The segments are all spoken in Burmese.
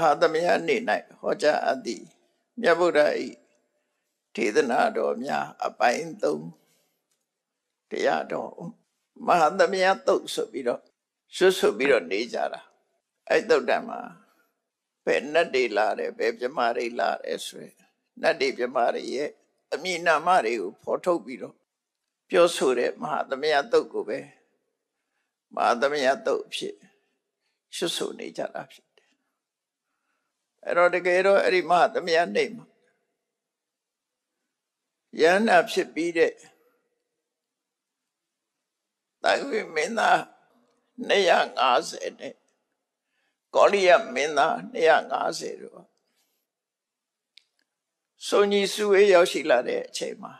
ဟာသမယနေ့၌ဟောကြားအပ်သည့်မြတ်ဗုဒ္ဓ၏ထေသနာတော်များအပိုင်း၃တရားတော်မဟာသမယတုတ်ဆိုပြီးတော့ဆွဆွပြီးတော့နေကြတာအဲ့တုတ်တံမှာဘယ်နတ်တွေလာတယ်ဘယ်ပြမတွေလာတယ်ဆိုရင်နတ်တွေပြမတွေရဲ့အမည်နာမတွေကိုဖော်ထုတ်ပြီးတော့ပြောဆိုတဲ့မဟာသမယတုတ်ကိုပဲမဟာသမယတုတ်ဖြစ်ဆွဆွနေကြတာဖြစ်တယ် အဲ့တော့တကယ်တော့အဲ့ဒီမဟာသမယနေမှာယန္နာဖြစ်ပြီးတဲ့တိုင်ဝိမင်းသား250နဲ့ကောလိယမင်းသား250တို့စုံကြီးစုဝေးရောက်ရှိလာတဲ့အချိန်မှာ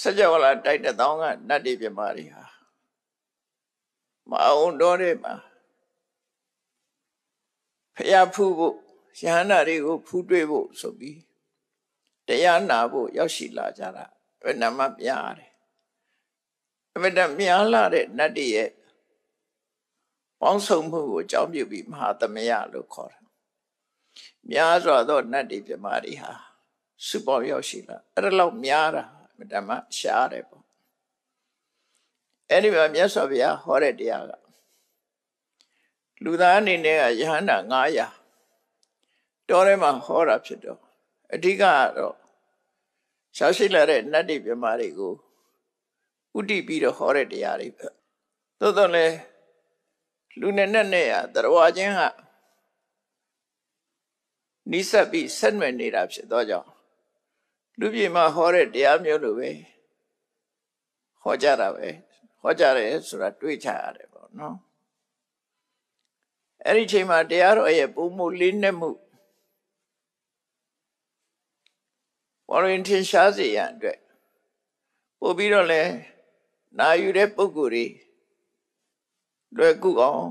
စကြဝဠာတိုက်တဲ့တောင်းကနတ်တိပြမာတွေဟာမအောင်တော်တဲ့မှာ ဖျားဖူးဖို့ရဟန္တာတွေကိုဖူးတွေ့ဖို့ဆိုပြီးတရားနာဖို့ရောက်ရှိလာကြတာဘယ်နှမပြရတယ်အမေတများလာတဲ့နတ်တရဲ့ပေါင်းစုံမှုကိုအကြောင်းပြုပြီးမဟာသမယလို့ခေါ်တာများစွာသောနတ်တွေပြမာတွေဟာစုပေါင်းရောက်ရှိလာအဲ့ဒါလောက်များတာအမေတမရှားတယ်ပေါ့အဲ့ဒီမှာမြတ်စွာဘုရားဟောတဲ့တရားက လူသားအနေနဲ့ကယဟန္တာ900တော်ထဲမှာဟောတာဖြစ်တော့အဓိကကတော့ရှောက်ရှိလာတဲ့နတ်တွေပြမာတွေကိုဥတည်ပြီးတော့ဟောတဲ့တရားတွေပဲသို့တော့လေလူနဲ့နဲ့နဲ့ရတရဝချင်းကနိစ္စပြီးဆက်နွယ်နေတာဖြစ်တော့ကြောင့်လူပြည်မှာဟောတဲ့တရားမျိုးလိုပဲဟောကြတာပဲဟောကြတယ်ဆိုတာတွေးချရတယ်ပေါ့နော် အဲ့ဒီချိန်မှာတရားတော်ရဲ့ပုံမှုလေးနဲ့မှုပေါ်ရင်ထင်ရှားစေရန်အတွက်ပို့ပြီးတော့လဲနာယူတဲ့ပုဂ္ဂိုလ်တွေလွယ်ကူအောင်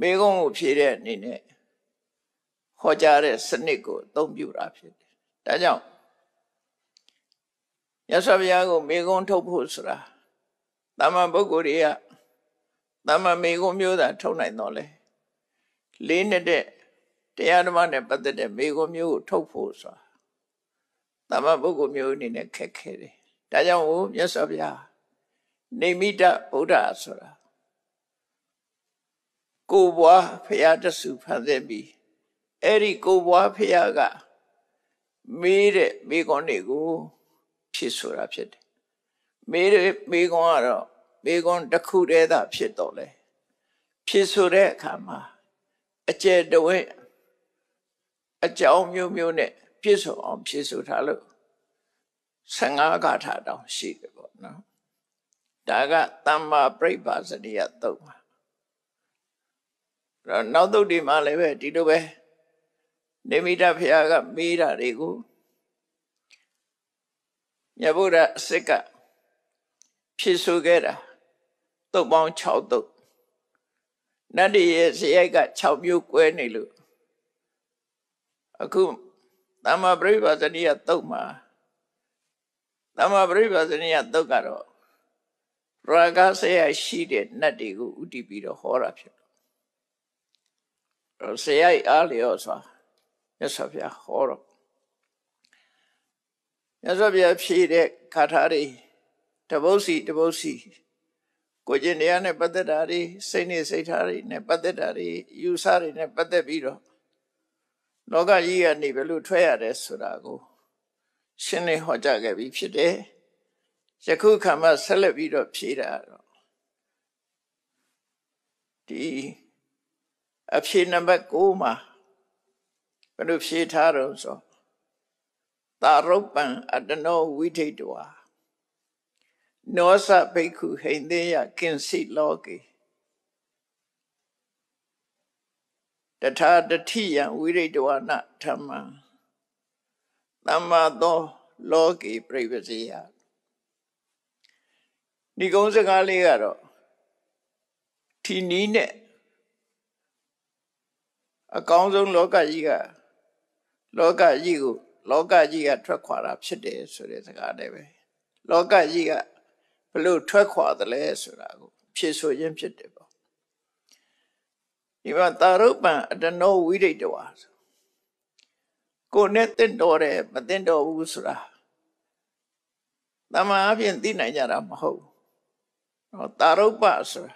မိကုံးကိုဖြည့်တဲ့အနေနဲ့ဟောကြားတဲ့စနစ်ကိုအသုံးပြုတာဖြစ်တယ်။ဒါကြောင့်ရသော်ဘုရားကိုမိကုံးထုတ်ဖို့ဆိုတာတမန်ပုဂ္ဂိုလ်တွေကတမန်မိကုံးမျိုးသာထုတ်နိုင်တော့လေ လေးနဲ့တဲ့တရားဓမ္မနဲ့ပတ်သက်တဲ့မိကုံးမျိုးကိုထုတ်ဖို့ဆိုတာတမန်ပုဂ္ဂိုလ်မျိုးအနေနဲ့ခက်ခဲတယ်။ဒါကြောင့်မြတ်စွာဘုရားနေမိတဗုဒ္ဓဆိုတာကိုဘွားဖရာတဆူဖန်ဆင်းပြီးအဲ့ဒီကိုဘွားဖရာကမေးတဲ့မိကွန်းတွေကိုဖြစ်ဆိုတာဖြစ်တယ်မေးတဲ့မိကွန်းကတော့မိကွန်းတစ်ခုတည်းသာဖြစ်တော့လေဖြစ်ဆိုတဲ့အခါမှာ အကျယ်တဝဲအကြောင်းမျိုးမျိုးနဲ့ပြည့်စုံအောင်ဖြည့်ဆိုထားလို့15ဂါထာတောင်ရှိတယ်ပေါ့နော်ဒါကသမ္မာပြိပ္ပါစရိယတုတ်ပါနောက်တုတ်ဒီမှာလည်းပဲဒီလိုပဲနေမိတဖရာကမေးတာတွေကိုမြတ်ဗုဒ္ဓအစစ်ကဖြစ်ဆိုခဲ့တာတုတ်ပေါင်း6တုတ် နတ်တွေရဲ့ဇယိုက်က6မျိုး꿰နေလို့အခုသမ္မာပရိပါဇဏိယတုတ်မှာသမ္မာပရိပါဇဏိယတုတ်ကတော့ရာဂဆရာရှိတဲ့နတ်တွေကိုဥတည်ပြီးတော့ဟောတာဖြစ်တော့ဆရာအားလျော်စွာမြတ်စွာဘုရားဟောတော့မြတ်စွာဘုရားဖြည့်တဲ့ခါထားတွေတပုတ်စီတပုတ်စီ ကိုကျင်တရားနဲ့ပတ်သက်တာတွေစိတ်နဲ့စိတ်ထားတွေနဲ့ပတ်သက်တာတွေယူဆတွေနဲ့ပတ်သက်ပြီးတော့လောကကြီးကနေဘယ်လိုထွက်ရတယ်ဆိုတာကိုရှင်းလင်းဟောကြားခဲ့ပြီးဖြစ်တယ်ယခုခါမှဆက်လက်ပြီးတော့ဖြေတာတော့ဒီအဖြေနံပါတ်9မှာဘယ်လိုဖြေထားတော့ဆိုသာရုပ္ပံအတနောဝိထိတဝါ နောစဘိက္ခုဟိန္ဒေယကင်စီလောကေတထာတတိယဝိရိတဝနာဓမ္မသမ္မာသောလောကေပြိပစီယဒီကုန်းစကားလေးကတော့ထီနီးနဲ့အကောင်းဆုံးလောကကြီးကလောကကြီးကိုလောကကြီးကထွက်ခွာတာဖြစ်တယ်ဆိုတဲ့စကားတည်းပဲလောကကြီးက ဘလို့ထွက်ခွာတယ်လဲဆိုတာကိုဖြည့်ဆိုခြင်းဖြစ်တယ်ပေါ့ဒီမှာတာရုပ္ပံအတနောဝိရိတဝါဆိုကိုယ်နဲ့တင့်တော်တယ်မတင့်တော်ဘူးဆိုတာတမန်အပြင်သိနိုင်ကြတာမဟုတ်ဘူး။ဟောတာရုပ္ပဆိုတာ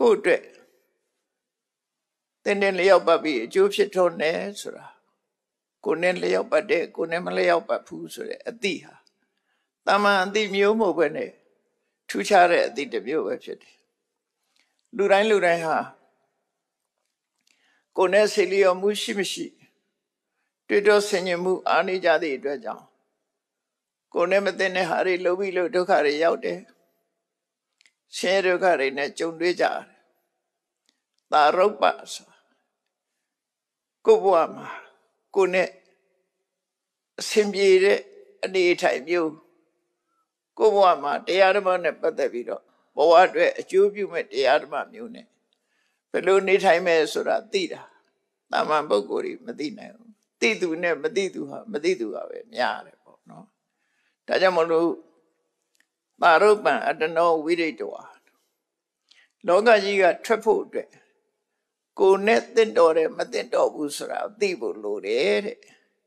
ကိုယ့်အတွက်တင်းတင်းလျောက်ပတ်ပြီးအကျိုးဖြစ်ထုံးနေဆိုတာကိုယ်နဲ့လျောက်ပတ်တဲ့ကိုယ်နဲ့မလျောက်ပတ်ဘူးဆိုတဲ့အတိဟာတမန်အတိမျိုးမဟုတ်ပဲနဲ့ ထူးခြားတဲ့အတိတစ်မျိုးပဲဖြစ်တယ်။လူတိုင်းလူတိုင်းဟာကိုယ်နဲ့ဆေလျော်မှုရှိမရှိတွေ့တော့ဆင်ញင်မှုအားနေကြသည့်အတွက်ကြောင့်ကိုယ်နဲ့မသိတဲ့ဟာတွေလှုပ်ပြီးလို့ဒုက္ခတွေရောက်တယ်ဆင်းရဲဒုက္ခတွေနဲ့ကြုံတွေ့ကြတယ်သာရုပ္ပဆိုကိုယ့်ဘဝမှာကိုယ်နဲ့အစဉ်ပြေတဲ့အနေထိုင်မျိုး ကိုယ့်ဘဝမှာတရားဓမ္မနဲ့ပတ်သက်ပြီးတော့ဘဝအတွက်အကျိုးပြုမဲ့တရားဓမ္မမျိုးနဲ့ဘယ်လိုနေထိုင်မယ်ဆိုတာသိတာတာမန်ပုဂ္ဂိုလ်တွေမသိနိုင်ဘူးသိသူနဲ့မသိသူဟာမသိသူကပဲများတယ်ပေါ့နော်ဒါကြောင့်မလို့ပါရုပ္ပံအတနောဝိရိတဝါလောကကြီးကထွက်ဖို့အတွက်ကိုယ်နဲ့တင့်တော်တယ်မတင့်တော်ဘူးဆိုတာသိဖို့လိုတယ်တဲ့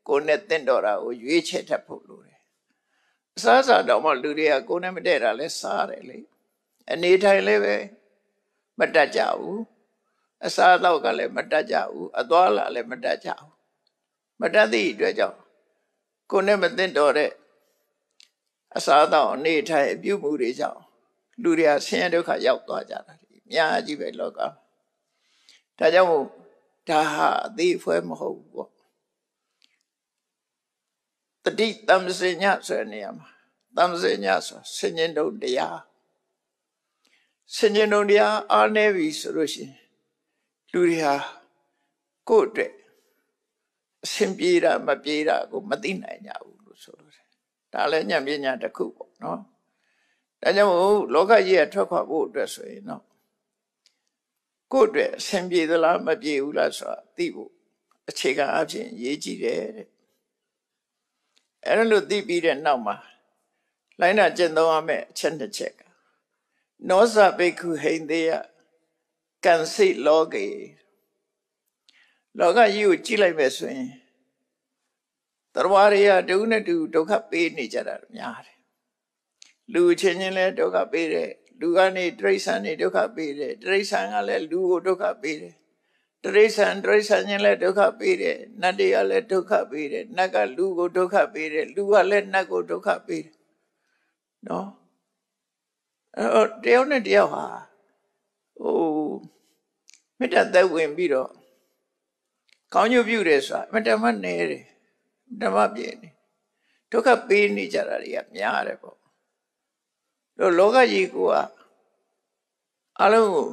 ကိုယ်နဲ့တင့်တော်တာကိုရွေးချယ်တတ်ဖို့လိုတယ် အစားစားတော့မှလူတွေကကိုယ်နဲ့မတည့်တာလဲစားတယ်လေအနေထိုင်လည်းပဲမတတ်ကြဘူးအစားတော့ကလည်းမတတ်ကြဘူးအသွားလာလည်းမတတ်ကြဘူးမတတ်သည့်အတွက်ကြောင့်ကိုယ်နဲ့မသိတော့တဲ့အစားတော့အနေထိုင်အပြုမှုတွေကြောင့်လူတွေကဆင်းရဲဒုက္ခရောက်သွားကြတာအများကြီးပဲလောကဒါကြောင့်မို့ဒါဟာအသေးဖွဲမဟုတ်ဘူးပေါ့ တတိတမ္ပစညဆိုတဲ့နေရာမှာတမ္ပစညဆိုဆင်ញင်တုံတရားဆင်ញင်တုံတရားအားနေပြီဆိုလို့ရှိရင်လူတွေဟာကိုယ့်အတွက်အဆင်ပြေတာမပြေတာကိုမသိနိုင်ကြဘူးလို့ဆိုလို့တယ်ဒါလည်းဉာဏ်ပညာတစ်ခုပေါ့နော်ဒါကြောင့်မို့လောကကြီးကထွက်ခွာဖို့အတွက်ဆိုရင်နော်ကိုယ့်အတွက်အဆင်ပြေသလားမပြေဘူးလားဆိုတာသိဖို့အခြေခံအဖြစ်ရေးကြည့်တယ်တဲ့ အဲ့ဒါလို့သိပြီးတဲ့နောက်မှာလိုင်းနာကျင့်သုံးရမယ့်အချက်တစ်ချက်ကနောဇဘိက္ခုဟိန္ဒေယကံစိတ်လောကေလောကကြီးကိုကြည့်လိုက်မယ်ဆိုရင်တရားတွေကဒုနဲ့တူဒုက္ခပေးနေကြတာများတယ်လူချင်းချင်းလည်းဒုက္ခပေးတယ်လူကနေတိရစ္ဆာန်နေဒုက္ခပေးတယ်တိရစ္ဆာန်ကလည်းလူကိုဒုက္ခပေးတယ် တိရစ္ဆာန်တိရစ္ဆာန်ချင်းလည်းဒုက္ခပေးတယ်နတ်တွေကလည်းဒုက္ခပေးတယ်နတ်ကလူကိုဒုက္ခပေးတယ်လူကလည်းနတ်ကိုဒုက္ခပေးတယ်နော်အဲ့တယောက်နဲ့တယောက်ဟာဟိုမေတ္တာသက်ဝင်ပြီးတော့ကောင်းကျိုးပြုတယ်ဆိုတာအမတမနေတယ်ဓမ္မပြည့်နေဒုက္ခပေးနေကြတာတွေကများတယ်ပေါ့တို့လောကကြီးကအလုံးကို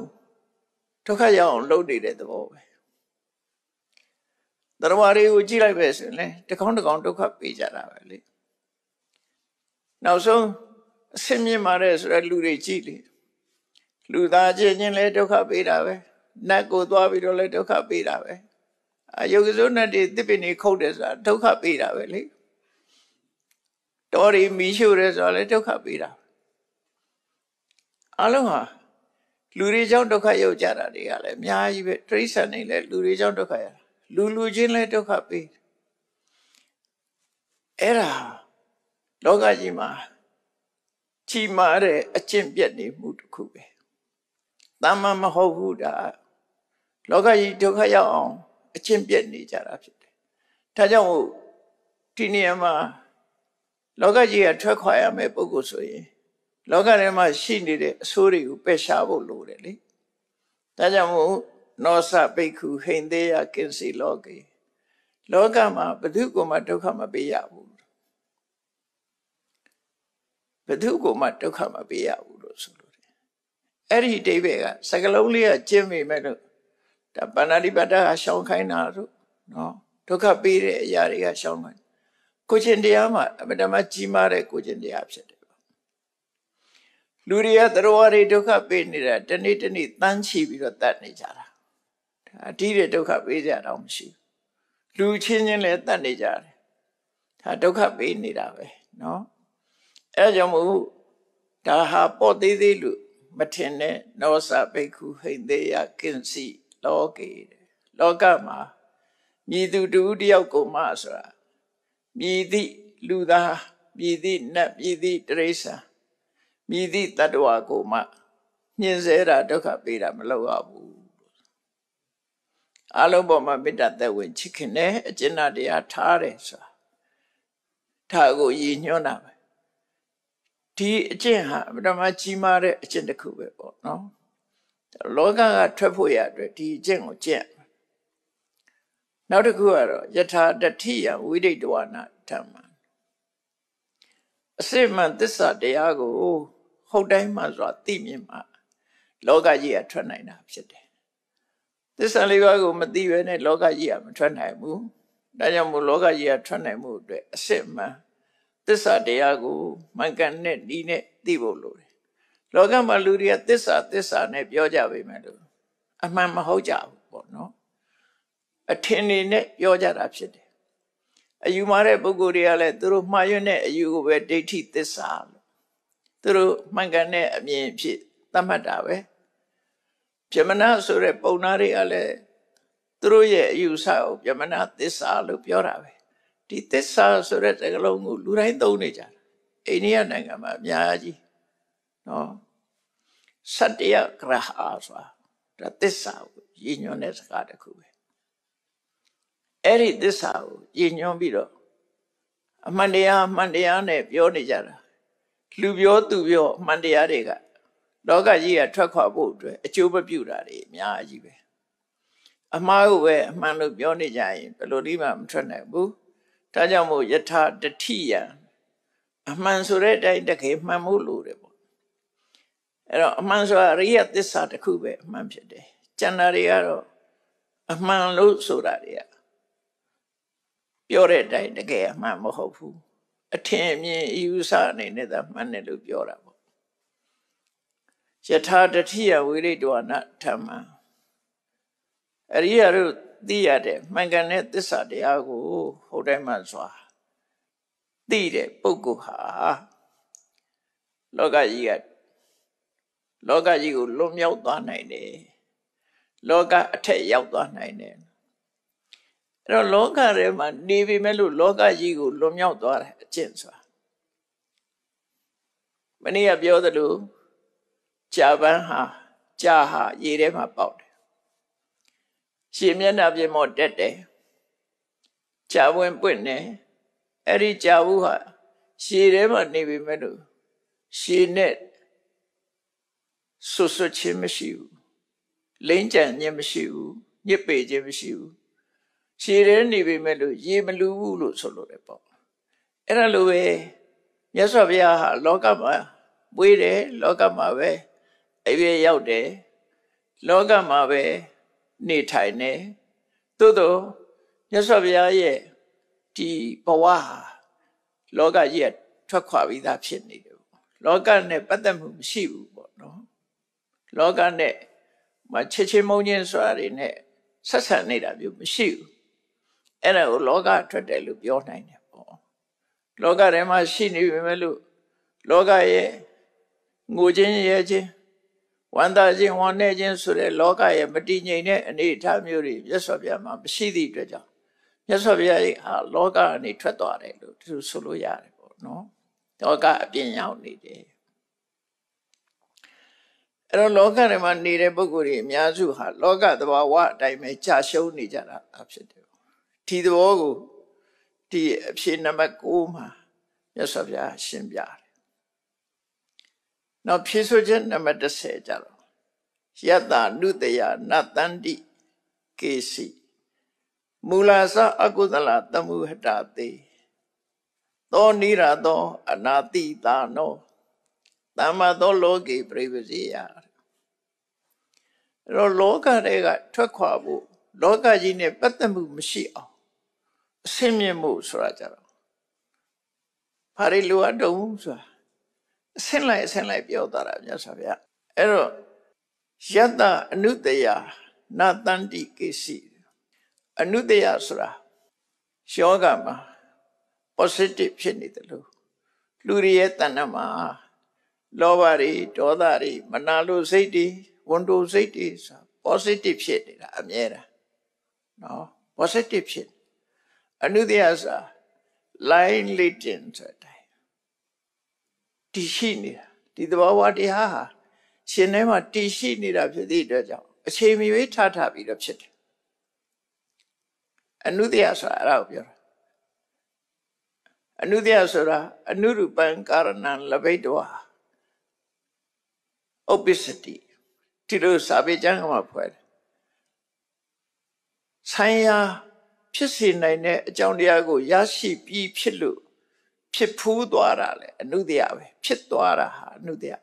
ဒုက္ခရောက်အောင်လုပ်နေတဲ့သဘောပဲတရားတွေကိုကြည့်လိုက်ပဲဆိုရင်လေတကောင်းတကောင်းဒုက္ခပေးကြတာပဲလေနောက်ဆုံးအစင်မြင့်မာတဲ့ဆိုရလူတွေကြည့်လေလူသားချင်းချင်းလည်းဒုက္ခပေးတာပဲနတ်ကိုသွားပြီးတော့လည်းဒုက္ခပေးတာပဲအယုတ်စိုးနဲ့တည်တစ်ပင်နေခုတ်တယ်ဆိုတာဒုက္ခပေးတာပဲလေတော်ရီမီးရှို့တယ်ဆိုတာလည်းဒုက္ခပေးတာအလုံးဟာ လူတွေကြောင့်ဒုက္ခရောက်ကြတာတွေကလည်းအများကြီးပဲတိရစ္ဆာန်တွေလည်းလူတွေကြောင့်ဒုက္ခရလူလူချင်းလည်းဒုက္ခပေးအဲ့ဒါလောကကြီးမှာကြီးမားတဲ့အကျင့်ပြတ်နေမှုတစ်ခုပဲတမ္မာမဟုတ်ဘူးဒါလောကကြီးဒုက္ခရောက်အောင်အကျင့်ပြတ်နေကြတာဖြစ်တယ်ဒါကြောင့်ဒီနေရာမှာလောကကြီးကထွက်ခွာရမယ့်ပုဂ္ဂိုလ်ဆိုရင် လောကထဲမှာရှိနေတဲ့အဆိုးတွေကိုပယ်ရှားဖို့လိုတယ်လေဒါကြောင့်မို့နောစပိက္ခုဟိန္ဒေယကင်စီလောကေလောကမှာဘယ်သူကမှဒုက္ခမပေးရဘူးဘယ်သူကမှဒုက္ခမပေးရဘူးလို့ဆိုလို့တယ်အဲ့ဒီအိဗေကစကလုံးလေးကကျင့်မိမဲ့လို့ဒါပဏာတိပတ္တကရှောင်းခိုင်းတာတို့နော်ဒုက္ခပေးတဲ့အရာတွေကရှောင်းခိုင်းကိုချင်းတရားမှာအမတမကြီးမားတဲ့ကိုချင်းတရားဖြစ်တယ် လူတွေကသရဝရီဒုက္ခပေးနေတာတနေ့တနေ့တန်းချီပြီးတော့တတ်နေကြတာအတိတဲ့ဒုက္ခပေးကြတော့မရှိဘူးလူချင်းချင်းလည်းတတ်နေကြတယ်ဒါဒုက္ခပေးနေတာပဲเนาะအဲကြောင့်မို့ဒါဟာပေါ့သေးသေးလို့မထင်နဲ့နောစဘိက္ခုဟိန္ဒေယကင်စီ လောကေတဲ့လောကမှာမြည်သူတူတယောက်ကိုမှဆိုတာမြည်သည့်လူသားမြည်သည့်နတ်မြည်သည့်တရိစ္ဆာန် မြည်သည့်တ attva ကိုမှညှင်းဆဲတာဒုက္ခပေးတာမလုပ်ရဘူးအလုံးပေါ်မှာမေတ္တာသက်ဝင်ချစ်ခင်တယ်အကျဉ်းတရားထားတယ်ဆိုတာထားကိုရည်ညွှန်းတာပဲဒီအကျင့်ဟာပထမကြီးမားတဲ့အကျင့်တစ်ခုပဲပေါ့နော်လောကကထွက်ဖို့ရအတွက်ဒီအကျင့်ကိုကျင့်နောက်တစ်ခုကတော့ယထာတတိယဝိဒိတဝနာဓမ္မအစစ်မှန်သစ္စာတရားကို ဟုတ်တိုင်းမှဆိုတာသိမြင်မှလောကကြီးကထွက်နိုင်တာဖြစ်တယ်သစ္စာလေးပါးကိုမသိဘဲနဲ့လောကကြီးကမထွက်နိုင်ဘူးဒါကြောင့်မို့လောကကြီးကထွက်နိုင်မှုအတွက်အစစ်မှန်သစ္စာတရားကိုမှန်ကန်တဲ့ဒီနဲ့သိဖို့လိုတယ်လောကမှာလူတွေကသစ္စာသစ္စာနဲ့ပြောကြပေမဲ့လို့အမှန်မဟုတ်ကြဘူးပေါ့နော်အထင်နေနဲ့ပြောကြတာဖြစ်တယ်အယူမှားတဲ့ပုဂ္ဂိုလ်တွေကလည်းသူတို့မှားယွင်းတဲ့အယူကိုပဲဒိဋ္ဌိသစ္စာလို့ သူတို့မှန်ကန်တဲ့အမြင်ဖြစ်သတ်မှတ်တာပဲပြမနာဆိုတဲ့ပုံနာတွေကလည်းသူတို့ရဲ့အယူဆကိုပြမနာသစ္စာလို့ပြောတာပဲဒီသစ္စာဆိုတဲ့စကားလုံးကိုလူတိုင်းသုံးနေကြတာအိန္ဒိယနိုင်ငံမှာအများကြီးနော်စတ္တယဂရဟာဆိုတာဒါသစ္စာကိုရည်ညွှန်းတဲ့စကားတစ်ခုပဲအဲ့ဒီသစ္စာကိုရည်ညွှန်းပြီးတော့အမှန်တရားအမှန်တရားနဲ့ပြောနေကြတာ လူပြောသူပြောအမှန်တရားတွေကလောကကြီးကထွက်ခွာဖို့အတွက်အကျိုးမပြုတာတွေအများကြီးပဲအမှားကိုပဲအမှန်လို့ပြောနေကြရင်ဘယ်လိုဒီမှမထွက်နိုင်ဘူးဒါကြောင့်မို့ယထာတတိယအမှန်ဆိုတဲ့အတိုင်းတကယ်မှန်မှုလို့တယ်ပေါ့အဲ့တော့အမှန်ဆိုတာအရိယသစ္စာတစ်ခုပဲအမှန်ဖြစ်တယ်ကျန်တာတွေကတော့အမှန်လို့ဆိုတာတွေကပြောတဲ့အတိုင်းတကယ်အမှန်မဟုတ်ဘူး အထင်အမြင်အယူဆအနေနဲ့သာမှန်တယ်လို့ပြောတာပေါ့ယထာတတိယဝိရိတဝနာဓမ္မအရိယတို့သိရတဲ့မှန်ကန်တဲ့သစ္စာတရားကိုဟုတ်တိုင်းမှစွာသိတဲ့ပုဂ္ဂိုလ်ဟာလောကကြီးကလောကကြီးကိုလွန်မြောက်သွားနိုင်တယ်လောကအထက်ရောက်သွားနိုင်တယ် အဲ့တော့လောကထဲမှာနေပြီမဲ့လို့လောကကြီးကိုလွန်မြောက်သွားတယ်အကျင့်စွာမနေ့ကပြောသလိုကြာပန်းဟာကြာဟာရေထဲမှာပေါက်တယ်ရှင်မျက်နှာပြင်မောတက်တယ်ကြာဝင်ပွင့်တယ်အဲ့ဒီကြာဘူးဟာရှည်ထဲမှာနေပြီမဲ့လို့ရှည်နဲ့ဆွဆွချင်းမရှိဘူးလိမ့်ကြံခြင်းမရှိဘူးညစ်ပေခြင်းမရှိဘူး ရှည်ထဲနေပြီမဲ့လို့ရေမလူဘူးလို့ဆိုလို့တယ်ပေါ့အဲ့ဒါလိုပဲမြတ်စွာဘုရားဟာလောကမှာပွေးတယ်လောကမှာပဲအရွယ်ရောက်တယ်လောကမှာပဲနေထိုင်နေသို့တော့မြတ်စွာဘုရားရဲ့ဒီဘဝဟာလောကကြီးကထွက်ခွာပြီးသားဖြစ်နေတယ်လောကနဲ့ပတ်သက်မှုမရှိဘူးပေါ့နော်လောကနဲ့မချစ်ချင်းမုန်းချင်းဆိုတာတွေနဲ့ဆက်ဆံနေတာမျိုးမရှိဘူး အဲ့ဒါကိုလောကထွက်တယ်လို့ပြောနိုင်တယ်ပေါ့လောကထဲမှာရှိနေပြီမဲ့လို့လောကရဲ့ငိုခြင်းရဲခြင်းဝန္တာခြင်းဝန္နေခြင်းဆိုတဲ့လောကရဲ့မတည်ငြိမ်တဲ့အနေအထားမျိုးတွေမြတ်စွာဘုရားမှာမရှိသည့်အတွက်ကြောင့်မြတ်စွာဘုရားဟာလောကကနေထွက်သွားတယ်လို့သူဆိုလို့ရတယ်ပေါ့နော်လောကအပြင်ရောက်နေတယ်အဲ့တော့လောကထဲမှာနေတဲ့ပုဂ္ဂိုလ်တွေအများစုဟာလောကသဘာဝအတိုင်းပဲကြာရှုံးနေကြတာဖြစ်တယ် ဒီသဘောကိုဒီအဖြစ်နံပါတ်6မှာမြတ်စွာဘုရားရှင်းပြတယ်နောက်ဖြည့်ဆိုချက်နံပါတ်30ကြတော့ယတ္တနုတယနတန္တိကေစီမူလာစအကုသလတမှုဟတတေသောနိရသောအနာတိတာနောတမ္မသောလောကေပြိပစီယအဲ့တော့လောကတွေကထွက်ခွာဖို့လောကကြီးနဲ့ပတ်သက်မှုမရှိအောင်အ ဆင့်မြင့်မှုဆိုတာကြတော့ဘာတွေလိုအပ်တုံးဆိုတာအဆင့်လိုက်အဆင့်လိုက်ပြောတာမြတ်စွာဘုရားအဲ့တော့ယတ္တအနုတယနာတန္တိကိစီအနုတယဆိုတာယောဂမှာ positive ဖြစ်နေတယ်လို့လူတွေရဲ့တဏ္ဍမှာလောဘတွေဒေါသတွေမနာလိုစိတ်တွေဝန်တိုစိတ်တွေဆို positive ဖြစ်နေတာအမြဲတမ်းနော် positive ဖြစ် အနုတ္တယစာ line latent ဆိုတဲ့အတည်ရှိနေတာဒီသဘောဝတရားဟာရှင်ထဲမှာတည်ရှိနေတာဖြစ်သည့်အတွက်ကြောင့်အချိန်မရွေးထထပြီးတော့ဖြစ်တယ်အနုတ္တယဆိုတာအဲ့ဒါကိုပြောတာအနုတ္တယဆိုတာအနုရူပံကာရဏံလဘိတဝါ opacity ဒီလိုစာပေကျမ်းမှာဖွဲ့တယ်ဆိုင်ရာ ဖြစ်စေနိုင်တဲ့အကြောင်းတရားကိုရရှိပြီးဖြစ်လို့ဖြစ်ဖူးသွားတာလေအနုတ္တယပဲဖြစ်သွားတာဟာအနုတ္တယ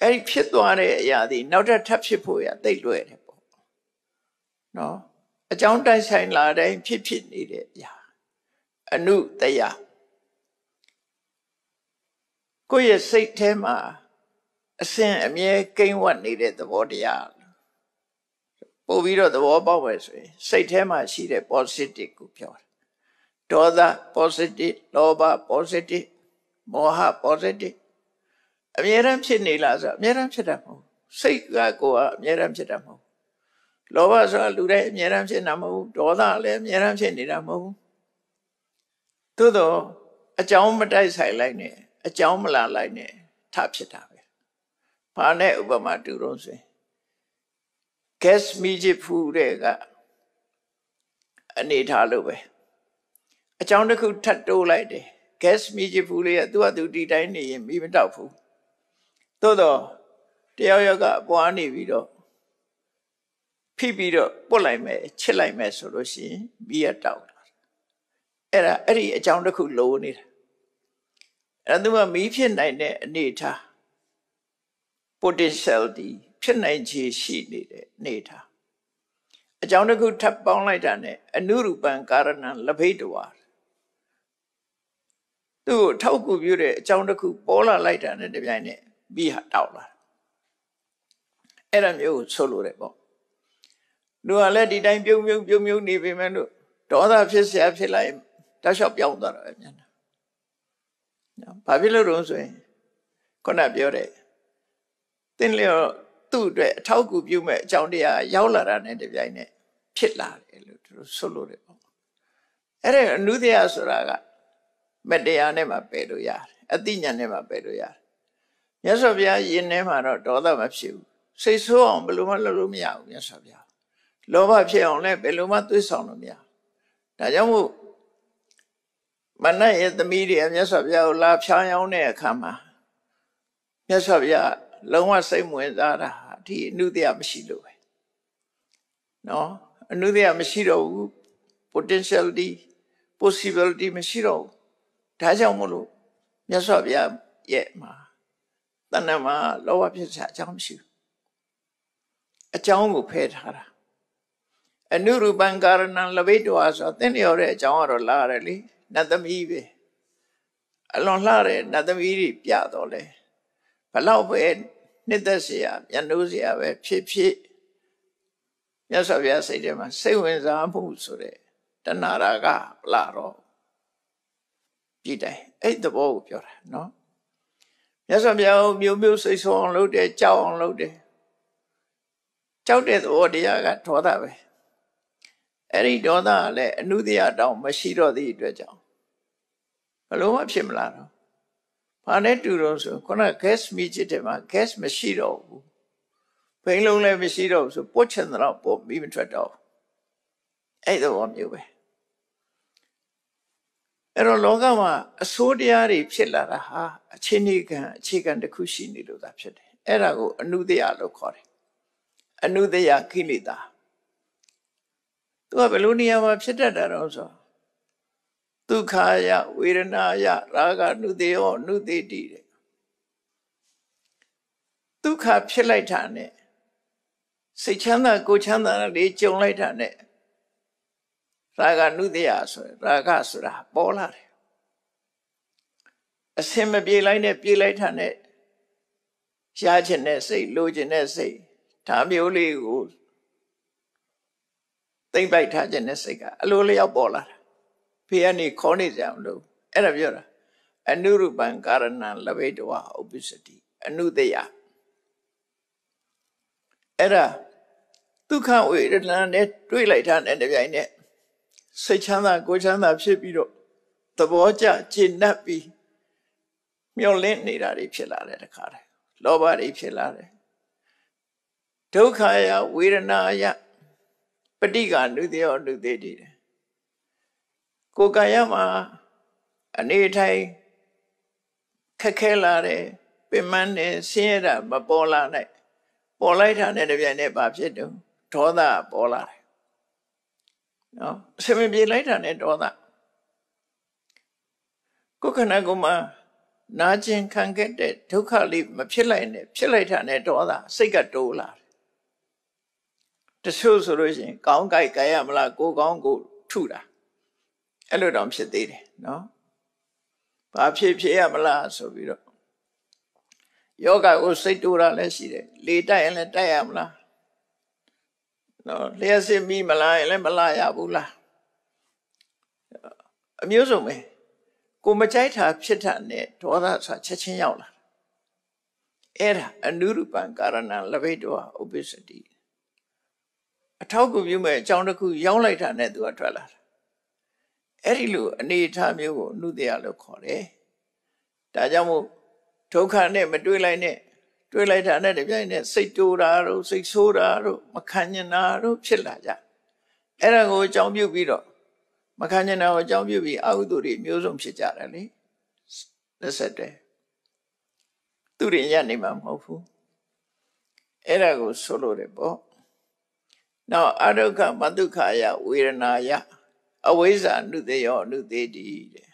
အဲ့ဒီဖြစ်သွားတဲ့အရာဒီနောက်ထပ်ထပ်ဖြစ်ဖို့ရသိလွယ်တယ်ပေါ့နော်အကြောင်းတိုက်ဆိုင်လာတိုင်းဖြစ်ဖြစ်နေတဲ့အရာအနုတယကိုယ့်ရဲ့စိတ်ထဲမှာအစဉ်အမြဲကိန်းဝတ်နေတဲ့သဘောတရား ပို့ပြီးတော့သဘောပေါက်ပဲဆိုရင်စိတ်ထဲမှာရှိတဲ့ positive ကိုပြောတာဒေါသ positive လောဘ positive မောဟ positive အမြဲတမ်းဖြစ်နေလားဆိုအမြဲတမ်းဖြစ်တာမဟုတ်စိတ်ကကိုယ်ကအမြဲတမ်းဖြစ်တာမဟုတ်လောဘဆိုတာလူတိုင်းအမြဲတမ်းဖြစ်နေတာမဟုတ်ဒေါသလည်းအမြဲတမ်းဖြစ်နေတာမဟုတ်သို့တော့အကြောင်းမတိုက်ဆိုင်လိုက်နဲ့အကြောင်းမလာလိုက်နဲ့ထဖြစ်တာပဲဘာနဲ့ဥပမာတူတော့ဆိုရင် gas မိချစ်ဖူးတဲ့ကအနေထားလို့ပဲအကြောင်းတစ်ခုထပ်တိုးလိုက်တယ် gas မိချစ်ဖူးလေးကသူ့အတူဒီတိုင်းနေရင်မိမတောက်ဘူးသို့တော့တယောက်ယောက်ကပွားနေပြီးတော့ဖိပြီးတော့ပုတ်လိုက်မယ်ချစ်လိုက်မယ်ဆိုလို့ရှိရင်မိရတောက်တာအဲ့ဒါအဲ့ဒီအကြောင်းတစ်ခုလိုနေတာအဲ့ဒါသူကမီးဖြစ်နိုင်တဲ့အနေထား potential ဒီ ဖြစ်နိုင်ခြေရှိနေတဲ့အနေထားအကြောင်းတစ်ခုထပ်ပေါင်းလိုက်တာနဲ့အနုရူပံကာရဏံလဘိတဝါသူ့ကိုထောက်ကူပြုတဲ့အကြောင်းတစ်ခုပေါ်လာလိုက်တာနဲ့တပြိုင်နက်ပြီးဟာတောက်လာအဲ့ဒါမျိုးကိုဆိုလိုတယ်ပေါ့လူကလည်းဒီတိုင်းပြုံပြုံပြုံပြုံနေပြီမဲ့လို့ဒေါသဖြစ်เสียဖြစ်လိုက်တောက်လျှောက်ပြောင်းသွားတာပဲမြန်တာဘာဖြစ်လို့တော့ဆိုရင်ခုနပြောတဲ့တင်းလျော် သူ့အတွက်အထောက်အကူပြုမဲ့အကြောင်းတရားရောက်လာတာနဲ့တပြိုင်နက်ဖြစ်လာတယ်လို့သူတို့ဆိုလို့တယ်ပေါ့အဲ့ဒါအနုတ္တယဆိုတာကမတရားနဲ့မှပယ်လို့ရတယ်အသိဉာဏ်နဲ့မှပယ်လို့ရတယ်မြတ်စွာဘုရားယင်ထဲမှာတော့ဒေါသမဖြစ်ဘူးစိတ်ဆိုးအောင်ဘယ်လိုမှလုပ်လို့မရဘူးမြတ်စွာဘုရားလောဘဖြစ်အောင်လည်းဘယ်လိုမှသွေးဆောင်လို့မရဒါကြောင့်မို့မနတ်ရဲ့သမီးတွေမြတ်စွာဘုရားကိုလာဖြောင်းရောင်းတဲ့အခါမှာမြတ်စွာဘုရားလုံးဝစိတ်ဝင်စားတာ ဒီအနုတ္တယမရှိလို့ပဲနော်အနုတ္တယမရှိတော့ဘူး potentiality possibility မရှိတော့ဘူးဒါကြောင့်မို့လို့မြတ်စွာဘုရားရဲ့မှာတဏ္ဍမှာလောဘဖြစ်စရာအကြောင်းမရှိဘူးအကြောင်းကိုဖယ်ထားတာအနုရူပံကာရဏံလဘိတဝါဆိုသင်လျော်တဲ့အကြောင်းကတော့လာရတယ်လေနတ်သမီးပဲအလွန်လှတဲ့နတ်သမီးတွေပြတော့လေဘလောက်ပဲ နှစ်သက်စရာမျက်နှိုးစရာပဲဖြစ်ဖြစ်မြတ်စွာဘုရားစိတ်ထဲမှာစိတ်ဝင်စားမှုဆိုတဲ့တဏှာရာကပလာတော့ကြည့်တယ်အဲ့သဘောကိုပြောတာနော်မြတ်စွာဘုရားမျိုးမျိုးစိတ်ဆုံးအောင်လုပ်တယ်ကြောက်အောင်လုပ်တယ်ကြောက်တဲ့သဘောတရားကဒေါသပဲအဲ့ဒီဒေါသကလည်းအနုတ္တိယတောင်မရှိတော့သည့်အတွက်ကြောင့်ဘလို့မှဖြစ်မလာတော့ ဘာနဲ့တူတော့ဆိုခုန gas မိချစ်တယ်မှာ gas မရှိတော့ဘူးဘိန်းလုံးလည်းမရှိတော့ဘူးဆိုပုတ်ချင်တော့ပို့ပြီးမထွက်တော့အဲ့သဘောမျိုးပဲအဲ့တော့လောကမှာအစိုးတရားတွေဖြစ်လာတာဟာအခြေအနေကအခြေခံတစ်ခုရှိနေလို့သာဖြစ်တယ်အဲ့ဒါကိုအနုတ္တယလို့ခေါ်တယ်အနုတ္တယကိလေသာသူကဘယ်လိုနေရာမှာဖြစ်တတ်တာတော့ဆို ဒုက္ခယဝေဒနာယရာဂနုတေယောနုတေတိတဲ့ဒုက္ခဖြစ်လိုက်တာနဲ့စိတ်ချမ်းသာကိုချမ်းသာလေးကြုံလိုက်တာနဲ့ရာဂနုတေယဆိုရာဂဆိုတာပေါ်လာတယ်အစင်မပြေလိုက်နဲ့ပြေလိုက်တာနဲ့ရှားခြင်းနဲ့စိတ်လိုခြင်းနဲ့စိတ်ဒါမျိုးလေးကိုသိမ့်ပိုက်ထားခြင်းနဲ့စိတ်ကအလိုလျောက်ပေါ်လာတာ ဖေကနေခေါ်နေကြအောင်လို့အဲ့ဒါပြောတာအနုရူပံကာရဏံလဘိတဝဥပ္ပစ္စတိအနုတယအဲ့ဒါဒုက္ခဝေဒနာနဲ့တွေးလိုက်တာနဲ့တပြိုင်နက်စိတ်ချမ်းသာကိုယ်ချမ်းသာဖြစ်ပြီးတော့သဘောကျကျေနပ်ပြီးမျောလင့်နေတာတွေဖြစ်လာတယ်တခါတည်းလောဘတွေဖြစ်လာတယ်ဒုက္ခယဝေဒနာယပဋိက္ခဏုတယောနုသေးတည်တယ် ကိုယ်ကံရမှာအနေထိုင်ခက်ခဲလာတယ်ပင်မနဲ့ဆင်းရဲတာမပေါ်လာနိုင်ပေါ်လိုက်တာနဲ့တပြိုင်နက်ဘာဖြစ်တုံဒေါသပေါ်လာတယ်နော်ဆင်မပြေလိုက်တာနဲ့ဒေါသကိုယ်ခန္ဓာကိုယ်မှာနာကျင်ခံခဲ့တဲ့ဒုက္ခလေးမဖြစ်လိုက်နဲ့ဖြစ်လိုက်တာနဲ့ဒေါသစိတ်ကတိုးလာတယ်တချို့ဆိုလို့ရှိရင်ကောင်းကြိုက်ကြရမလားကိုကောင်းကိုထုတာ အဲ့လိုတောင်ဖြစ်သေးတယ်နော်ဘာဖြစ်ဖြစ်ရမလားဆိုပြီးတော့ယောဂကိုစိတ်တူတာလည်းရှိတယ်လေတိုက်ရင်လည်းတိုက်ရမလားနော်လျှက်စစ်မိမလားရင်လည်းမလာရဘူးလားအမျိုးစုံပဲကိုမကြိုက်တာဖြစ်တာနဲ့ဒေါသဆိုချက်ချင်းရောက်လာအဲ့ဒါအနုရူပံကာရဏလဘိတောဥပ္ပစ္စတိအထောက်ကူပြုမဲ့အကြောင်းတစ်ခုရောက်လိုက်တာနဲ့သူကထွက်လာတာ အဲ့ဒီလိုအနေအထားမျိုးကိုနုတရားလို့ခေါ်တယ်ဒါကြောင့်မို့ဒုက္ခနဲ့မတွေ့လိုက်နဲ့တွေ့လိုက်တာနဲ့တပြိုင်နက်စိတ်တိုးတာတို့စိတ်ဆိုးတာတို့မခံညင်တာတို့ဖြစ်လာကြအဲ့ဒါကိုအကြောင်းပြုပြီးတော့မခံညင်တာကိုအကြောင်းပြုပြီးအဟုသူတွေမျိုးစုံဖြစ်ကြတယ်လေလက်ဆက်တယ်သူတွေညနေမှာမဟုတ်ဘူးအဲ့ဒါကိုဆိုလို့တယ်ပေါ့နောက်အဒုက္ခမဒုက္ခယဝေဒနာယ အဝိဇ္ဇာနုတေယောနုတေတိတဲ့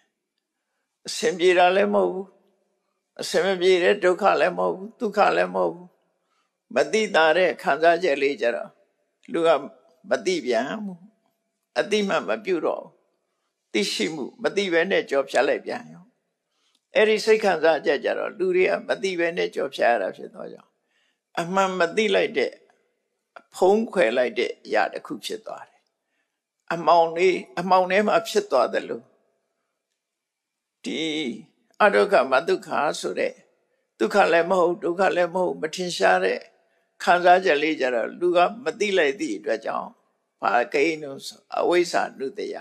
အစင်ပြေတာလည်းမဟုတ်ဘူးအစင်မပြေတဲ့ဒုက္ခလည်းမဟုတ်ဘူးဒုက္ခလည်းမဟုတ်ဘူးမတိတာတဲ့ခံစားချက်လေးကြတော့လူကမတိပြန်ဘူးအတိမှမပြုတ်တော့သိရှိမှုမတိပဲနဲ့ကြောဖြတ်လိုက်ပြန်ရောအဲ့ဒီစိတ်ခံစားချက်ကြတော့လူတွေကမတိပဲနဲ့ကြောဖြတ်ရတာဖြစ်တော့ကြောင့်အမှန်မတိလိုက်တဲ့ဖုံးခွယ်လိုက်တဲ့အရာတစ်ခုဖြစ်သွားတယ် အမောင်လေးအမောင်ထဲမှာဖြစ်သွားတယ်လို့ဒီအဒုက္ခမဒုက္ခဆိုတဲ့ဒုက္ခလည်းမဟုတ်ဒုက္ခလည်းမဟုတ်မထင်ရှားတဲ့ခံစားချက်လေးကြတော့လူကမသိလိုက်သည့်အတွက်ကြောင့်ဘာကိန်းလို့အဝိဇ္ဇာနုတယ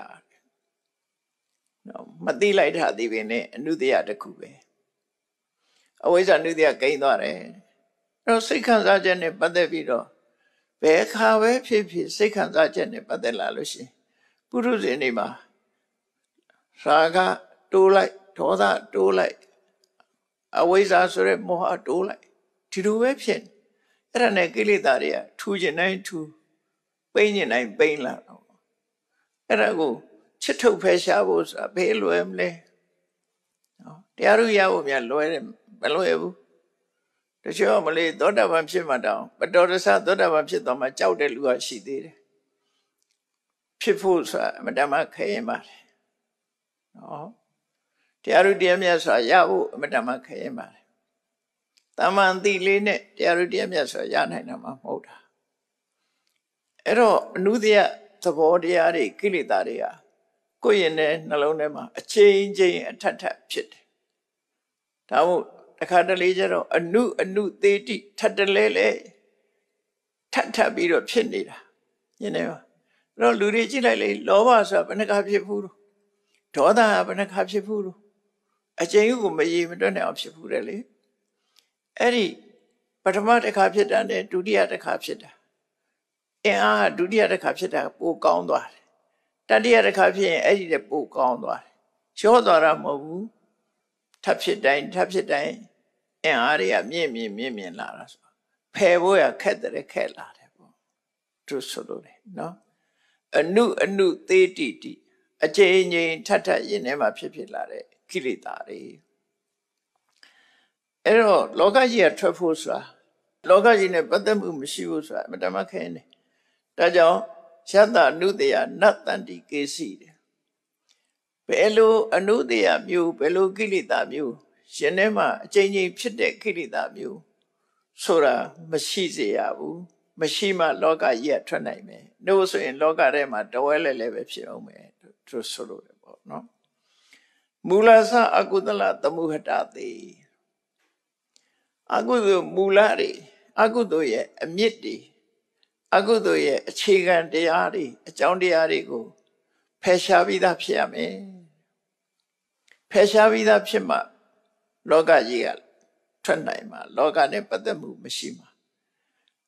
နော်မသိလိုက်တာဒီပင်နဲ့အနုတယတစ်ခုပဲအဝိဇ္ဇာနုတယကိန်းသွားတယ်အဲ့တော့စိတ်ခံစားချက်နဲ့ပတ်သက်ပြီးတော့ဘယ်ခါပဲဖြစ်ဖြစ်စိတ်ခံစားချက်နဲ့ပတ်သက်လာလို့ရှိရင် ပုရုဇဉ်တွေမှာရာဂတိုးလိုက်ဒေါသတိုးလိုက်အဝိဇ္ဇာဆိုတဲ့မောဟတိုးလိုက်ဒီလိုပဲဖြစ်အဲ့ဒါနဲ့ကိလေသာတွေကထူကျင်တိုင်းထူပိမ့်ကျင်တိုင်းပိမ့်လာတော့အဲ့ဒါကိုချစ်ထုတ်ဖယ်ရှားဖို့ဆိုတာဘယ်လွယ်မလဲနော်တရားဥရဖို့များလွယ်တယ်မလွယ်ဘူးတချို့မလေးသောတာပန်ဖြစ်မှတောင်ပတော်တဆသောတာပန်ဖြစ်တော့မှကြောက်တဲ့လူကရှိသေးတယ် ဖြစ်ဖို့ဆိုတာအမတမခဲရင်ပါတယ်နော်တရားဥတရားမြတ်ဆိုတာရဖို့အမတမခဲရင်ပါတယ်တမန်တိလေးနဲ့တရားဥတရားမြတ်ဆိုတာရနိုင်တာမှမဟုတ်တာအဲ့တော့အနုတယသဘောတရားတွေကိလေသာတွေဟာကိုယ့်ရင်ထဲနှလုံးထဲမှာအချိန်ချင်းအထက်ထက်ဖြစ်တယ်ဒါမို့တစ်ခါတလေကျတော့အနုအနုသေးတိထပ်တလဲလဲထပ်ထပ်ပြီးတော့ဖြစ်နေတာညနေပါအဲ့ တော့လူတွေကြည့်လိုက်လေလောဘဆိုတာဘယ်နှခါဖြစ်ဘူးလို့ဒေါသကဘယ်နှခါဖြစ်ဘူးလို့အကျဉ်းကိုမရေမတွက်နိုင်အောင်ဖြစ်ဘူးတယ်လေအဲ့ဒီပထမတစ်ခါဖြစ်တာနဲ့ဒုတိယတစ်ခါဖြစ်တာအင်အားဒုတိယတစ်ခါဖြစ်တာပိုကောင်းသွားတယ်တတိယတစ်ခါဖြစ်ရင်အဲ့ဒီတဲ့ပိုကောင်းသွားတယ်ချောသွားတာမဟုတ်ဘူးထပ်ဖြစ်တိုင်းထပ်ဖြစ်တိုင်းအင်အားတွေကမြင့်မြင့်မြင့်မြင့်လာတာဆိုဖယ်ဖို့ရခက်တယ်ခက်လာတယ်ပေါ့သူဆိုလို့လေနော် အနုအနုသေးတိတိအကျဉ်းချင်းထပ်ထပ်ရင်ထဲမှာဖြစ်ဖြစ်လာတဲ့ကိလေသာတွေအဲ့တော့လောကကြီးကထွက်ဖို့ဆိုတာလောကကြီးနဲ့ပတ်သက်မှုမရှိဘူးဆိုတာအမတမခဲနေဒါကြောင့်ယတအနုတယနတ်တန္တိကေစီတယ်ဘယ်လိုအနုတယမျိုးဘယ်လိုကိလေသာမျိုးရှင်ထဲမှာအကျဉ်းချင်းဖြစ်တဲ့ကိလေသာမျိုးဆိုတာမရှိစေရဘူး မရှိမှလောကကြီးကထွက်နိုင်မယ်။နှုတ်ဆိုရင်လောကထဲမှာတဝဲလဲလဲပဲဖြစ်အောင်မယ်သူဆိုလို့ရပေါ့နော်။မူလသအကုသလသမုဟတတိအကုသိုလ်မူလတွေအကုသိုလ်ရဲ့အမြစ်တွေအကုသိုလ်ရဲ့အခြေခံတရားတွေအကြောင်းတရားတွေကိုဖယ်ရှားပြီးသားဖြစ်ရမယ်ဖယ်ရှားပြီးသားဖြစ်မှလောကကြီးကထွက်နိုင်မှာလောကနဲ့ပတ်သက်မှုမရှိမှာ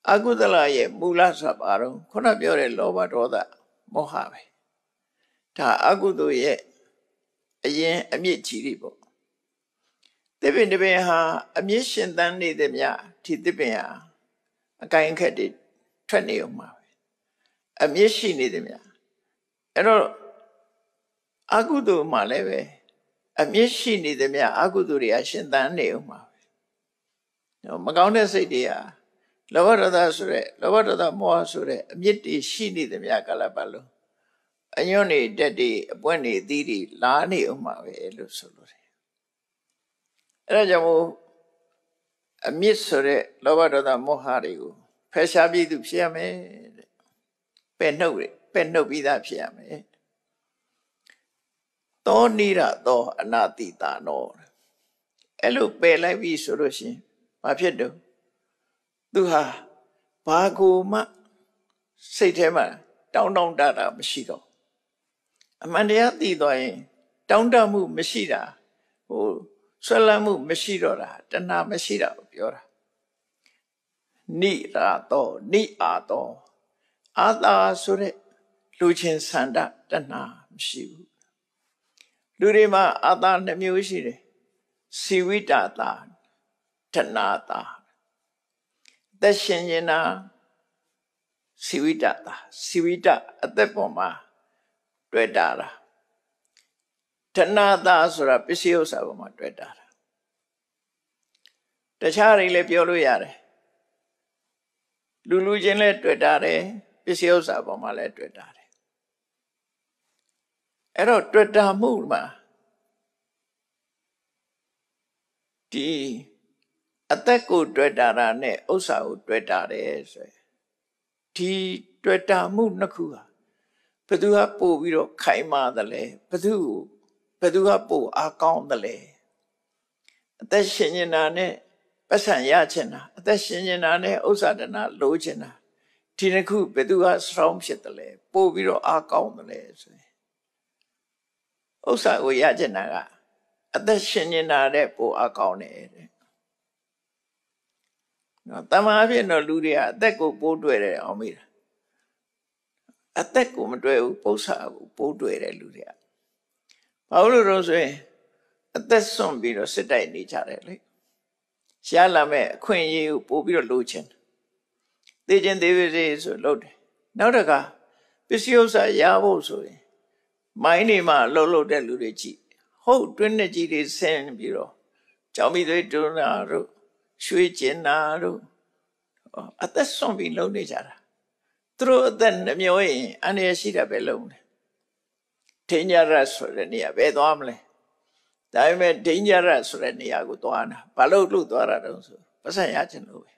အကုသလရဲ့မူလဆိုပါတော့ခုနပြောတဲ့လောဘဒေါသမောဟပဲဒါအကုသိုလ်ရဲ့အရင်အမြင့်ကြီးတွေပေါ့သစ်ပင်တစ်ပင်ဟာအမြင့်ရှင်သန်နေတဲ့မြဒီသစ်ပင်ဟာအကိုင်အခက်တွေထွက်နေအောင်မှာပဲအမြင့်ရှိနေတဲ့မြအဲ့တော့အကုသိုလ်မှလည်းပဲအမြင့်ရှိနေတဲ့မြအကုသိုလ်တွေကရှင်သန်နေအောင်မှာပဲမကောင်းတဲ့စိတ်တွေက လောဘဒေါသဆိုတဲ့လောဘဒေါသမောဟဆိုတဲ့အမြင့်တွေရှိနေတဲ့မြကလပတ်လုံးအညွန့်နေတက်တွေအပွင့်နေသီးတွေလားနေအောင်မှာပဲလို့ဆိုလို့တယ်အဲ့ဒါကြောင့်မို့အမြင့်ဆိုတဲ့လောဘဒေါသမောဟတွေကိုဖယ်ရှားပြီးသူဖြစ်ရမယ်တဲ့ပယ်နှုတ်ပယ်နှုတ်ပြီးသားဖြစ်ရမယ်သောနိရသောအနာတိတာနောအဲ့လိုပယ်လိုက်ပြီဆိုလို့ရှိရင်ဘာဖြစ်တော့ သူဟာဘာကိုမှစိတ်ထဲမှာတောင်းတောင်းတတာမရှိတော့အမှန်တရားသိသွားရင် တောင်းတမှုမရှိတာဟိုဆွဲလန်းမှုမရှိတော့တာတဏှာမရှိတာကိုပြောတာနိရာတော့နိအာတော့အာသာဆိုတဲ့လူချင်းဆန္ဒတဏှာမရှိဘူးလူတွေမှာအာသာနှမျိုးရှိတယ်စီဝိတာတာတဏှာတာ သက်ရှင်ရင်နာစီဝိတာတာစီဝိတအသက်ပေါ်မှာတွေ့တာလားတဏှာတာဆိုတာပစ္စည်းဥစ္စာပေါ်မှာတွေ့တာလားတခြားတွေလည်းပြောလို့ရတယ်လူလူချင်းလည်းတွေ့တာတယ်ပစ္စည်းဥစ္စာပေါ်မှာလည်းတွေ့တာတယ်အဲ့တော့တွေ့တာမှုမှာဒီ အသက်ကိုတွေ့တာတာနဲ့ဥစ္စာကိုတွေ့တာတယ်ဆိုဒီတွေ့တာမှုနှစ်ခုဟာဘသူကပို့ပြီးတော့ခိုင်မာတယ်လဲဘသူဘသူကပို့အားကောင်းတယ်လဲအသက်ရှင်နေတာနဲ့ပတ်စံရချင်တာအသက်ရှင်နေတာနဲ့ဥစ္စာဒနာလိုချင်တာဒီနှစ်ခုဘသူက strong ဖြစ်တယ်လဲပို့ပြီးတော့အားကောင်းတယ်လဲဆိုရင်ဥစ္စာကိုရချင်တာကအသက်ရှင်နေတာနဲ့ပို့အားကောင်းတယ်တဲ့ နော်တမန်အဖြစ်တော့လူတွေကအသက်ကိုပိုးတွေ့တယ်အောင်မိတာအသက်ကိုမတွေ့ဘူးပု္ပ္ပာကိုပိုးတွေ့တယ်လူတွေကဘာလို့လို့ဆိုရင်အသက်စွန့်ပြီးတော့စစ်တိုက်နေကြတယ်လေရှားလာမဲ့အခွင့်အရေးကိုပို့ပြီးတော့လိုချင်သိချင်းသေးပါစေဆိုလို့တယ်နောက်တကပစ္စည်းဥစ္စာရဖို့ဆိုရင်မိုင်းနေမှာလှုပ်လှုပ်တဲ့လူတွေကြည့်ဟုတ်တွင်းနဲ့ကြီးတွေဆင်းပြီးတော့ကြောင်မီတွေတွန်းတာတို့ ရွှေကျင်တာတို့အသက်စွန့်ပြီးလုံနေကြတာသူတို့အသက်နှမျောရင်အန္တရာယ်ရှိတာပဲလုံတယ် dangerous ဆိုတဲ့နေရာပဲသွားမလဲဒါပေမဲ့ dangerous ဆိုတဲ့နေရာကိုသွားတာဘာလို့လို့သွားတာတုံးဆိုပတ်စံရချင်လို့ပဲ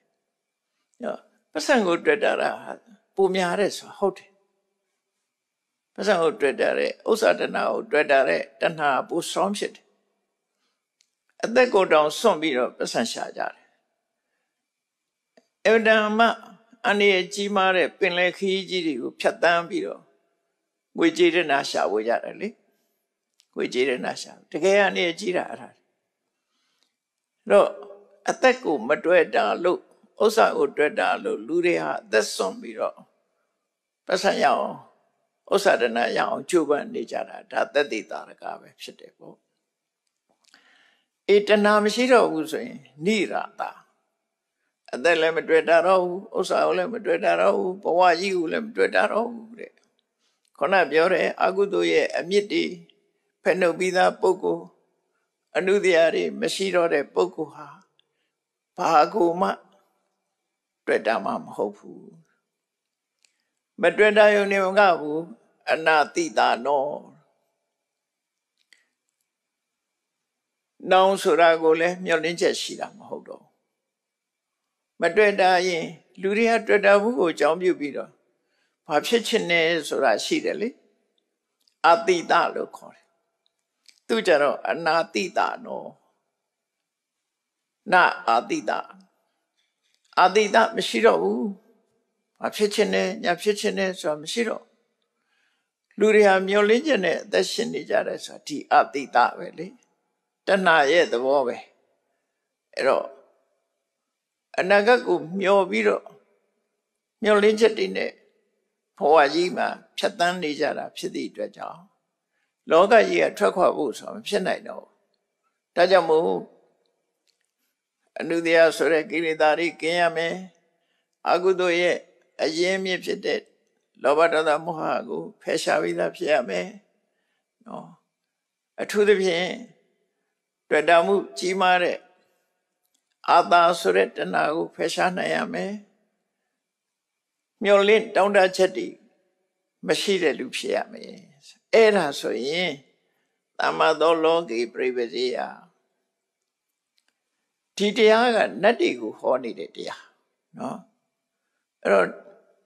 ညပတ်စံကိုတွေ့တာပူများတဲ့ဆိုဟုတ်တယ်ပတ်စံကိုတွေ့တာတဲ့ဥစ္စာတဏှာကိုတွေ့တာတဲ့တဏှာပူဆောင်းဖြစ်တယ်အသက်ကိုတောင်စွန့်ပြီးတော့ပတ်စံရှာကြတယ် အဗဒံမအနေကြီးမားတဲ့ပင်လယ်ခီးကြီးတွေကိုဖြတ်တန်းပြီးတော့ငွေကြေးရနာရှာဝေကြတယ်လေငွေကြေးရနာရှာတကယ်အနေကြီးတာအဲ့ဒါတော့အသက်ကိုမတွေ့တာလို့ဥစ္စာကိုတွေ့တာလို့လူတွေဟာအသက်ဆုံးပြီးတော့ပတ်စံရအောင်ဥစ္စာဒနာရအောင်ကြိုးပမ်းနေကြတာဒါသက်တည်တာရကပဲဖြစ်တယ်ပေါ့အေတဏမရှိတော့ဘူးဆိုရင်နိရာတာ အသက်လည်းမတွေ့တာတော့ဘူးဥစ္စာကိုလည်းမတွေ့တာတော့ဘူးဘဝကြီးကိုလည်းမတွေ့တာတော့ဘူးတဲ့ခုနပြောတဲ့အကုသိုလ်ရဲ့အမြင့်တွေဖယ်နှုတ်ပြီးသားပုဂ္ဂိုလ်အနုတရာတွေမရှိတော့တဲ့ပုဂ္ဂိုလ်ဟာဘာကိုမှတွေ့တာမှမဟုတ်ဘူးမတွေ့တာယုံနေမကဘူးအနာတိတာနောနောင်ဆိုတာကိုလည်းမျှော်လင့်ချက်ရှိတာမဟုတ်တော့ မတွေ့တာရင်လူတွေကတွေ့တာဘူးကိုအကြောင်းပြုပြီးတော့ဘာဖြစ်ချင်လဲဆိုတာရှိတယ်လေအတိတလို့ခေါ်တယ်သူကြတော့အနာတိတနော်နာအတိတအတိတမရှိတော့ဘူးမဖြစ်ခြင်းနဲ့ညာဖြစ်ခြင်းနဲ့ဆိုတာမရှိတော့လူတွေဟာမျောလင်းခြင်းနဲ့အသက်ရှင်နေကြတယ်ဆိုတာဒီအတိတပဲလေတဏှာရဲ့သဘောပဲအဲ့တော့ အနာဂတ်ကိုမျောပြီးတော့မျောလင်းချက်တွေနဲ့ဘဝကြီးမှာဖြတ်တန်းနေကြတာဖြစ်သည့်အတွက်ကြောင့်လောကကြီးကထွက်ခွာဖို့ဆိုတာမဖြစ်နိုင်တော့ဒါကြောင့်မို့အနုတရားဆိုတဲ့ကိလေသာတွေကင်းရမယ်အကုသိုလ်ရဲ့အရင်မြင့်ဖြစ်တဲ့လောဘဒေါသမောဟကိုဖယ်ရှားပြီးသားဖြစ်ရမယ်နော်အထူးသဖြင့်တွေ့တာမှုကြီးမားတဲ့ အာသာဆိုတဲ့တဏှာကိုဖယ်ရှားနိုင်ရမယ်မျောလင့်တောင်းတချက်တွေမရှိတဲ့လူဖြစ်ရမယ်အဲ့ဒါဆိုရင်တမ္မာသောလောကေပြိပဇေယဒီတရားကနတ်တွေကိုဟောနေတဲ့တရားနော်အဲ့တော့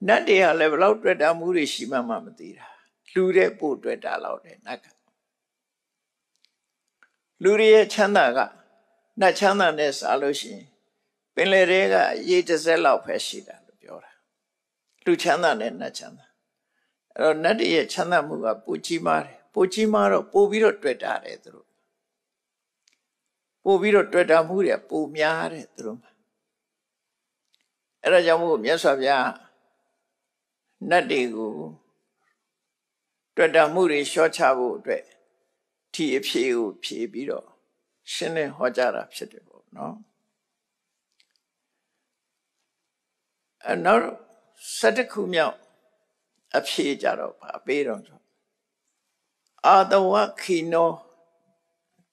နတ်တွေကလည်းဘယ်လောက်တွေ့တာမှုတွေရှိမှမမသိတာလူတဲ့ပို့တွေ့တာလောက်တယ်နတ်ကလူတွေရဲ့ချမ်းသာက နတ်ချမ်းသာနဲ့စားလို့ရှိရင်ပင်လယ်တွေကရေတစ်စက်လောက်ပဲရှိတာလို့ပြောတာလူချမ်းသာနဲ့နတ်ချမ်းသာအဲ့တော့နတ်တွေရဲ့ချမ်းသာမှုကပိုကြီးမားတယ်ပိုကြီးမားတော့ပိုပြီးတော့တွေ့တာတယ်သူတို့ပိုပြီးတော့တွေ့တာမှုတွေပိုများတယ်သူတို့အဲ့ဒါကြောင့်မို့မြတ်စွာဘုရားနတ်တွေကိုတွေ့တာမှုတွေရှော့ချဖို့အတွက်ထီအဖြေကိုဖြေပြီးတော့ ရှင်းလင်းဟောကြားတာဖြစ်တယ်ပေါ့နော်အဲနောက်၁၇ခုမြောက်အဖြေကြတော့ဗာပေးတော့ဆိုအာတဝခိနော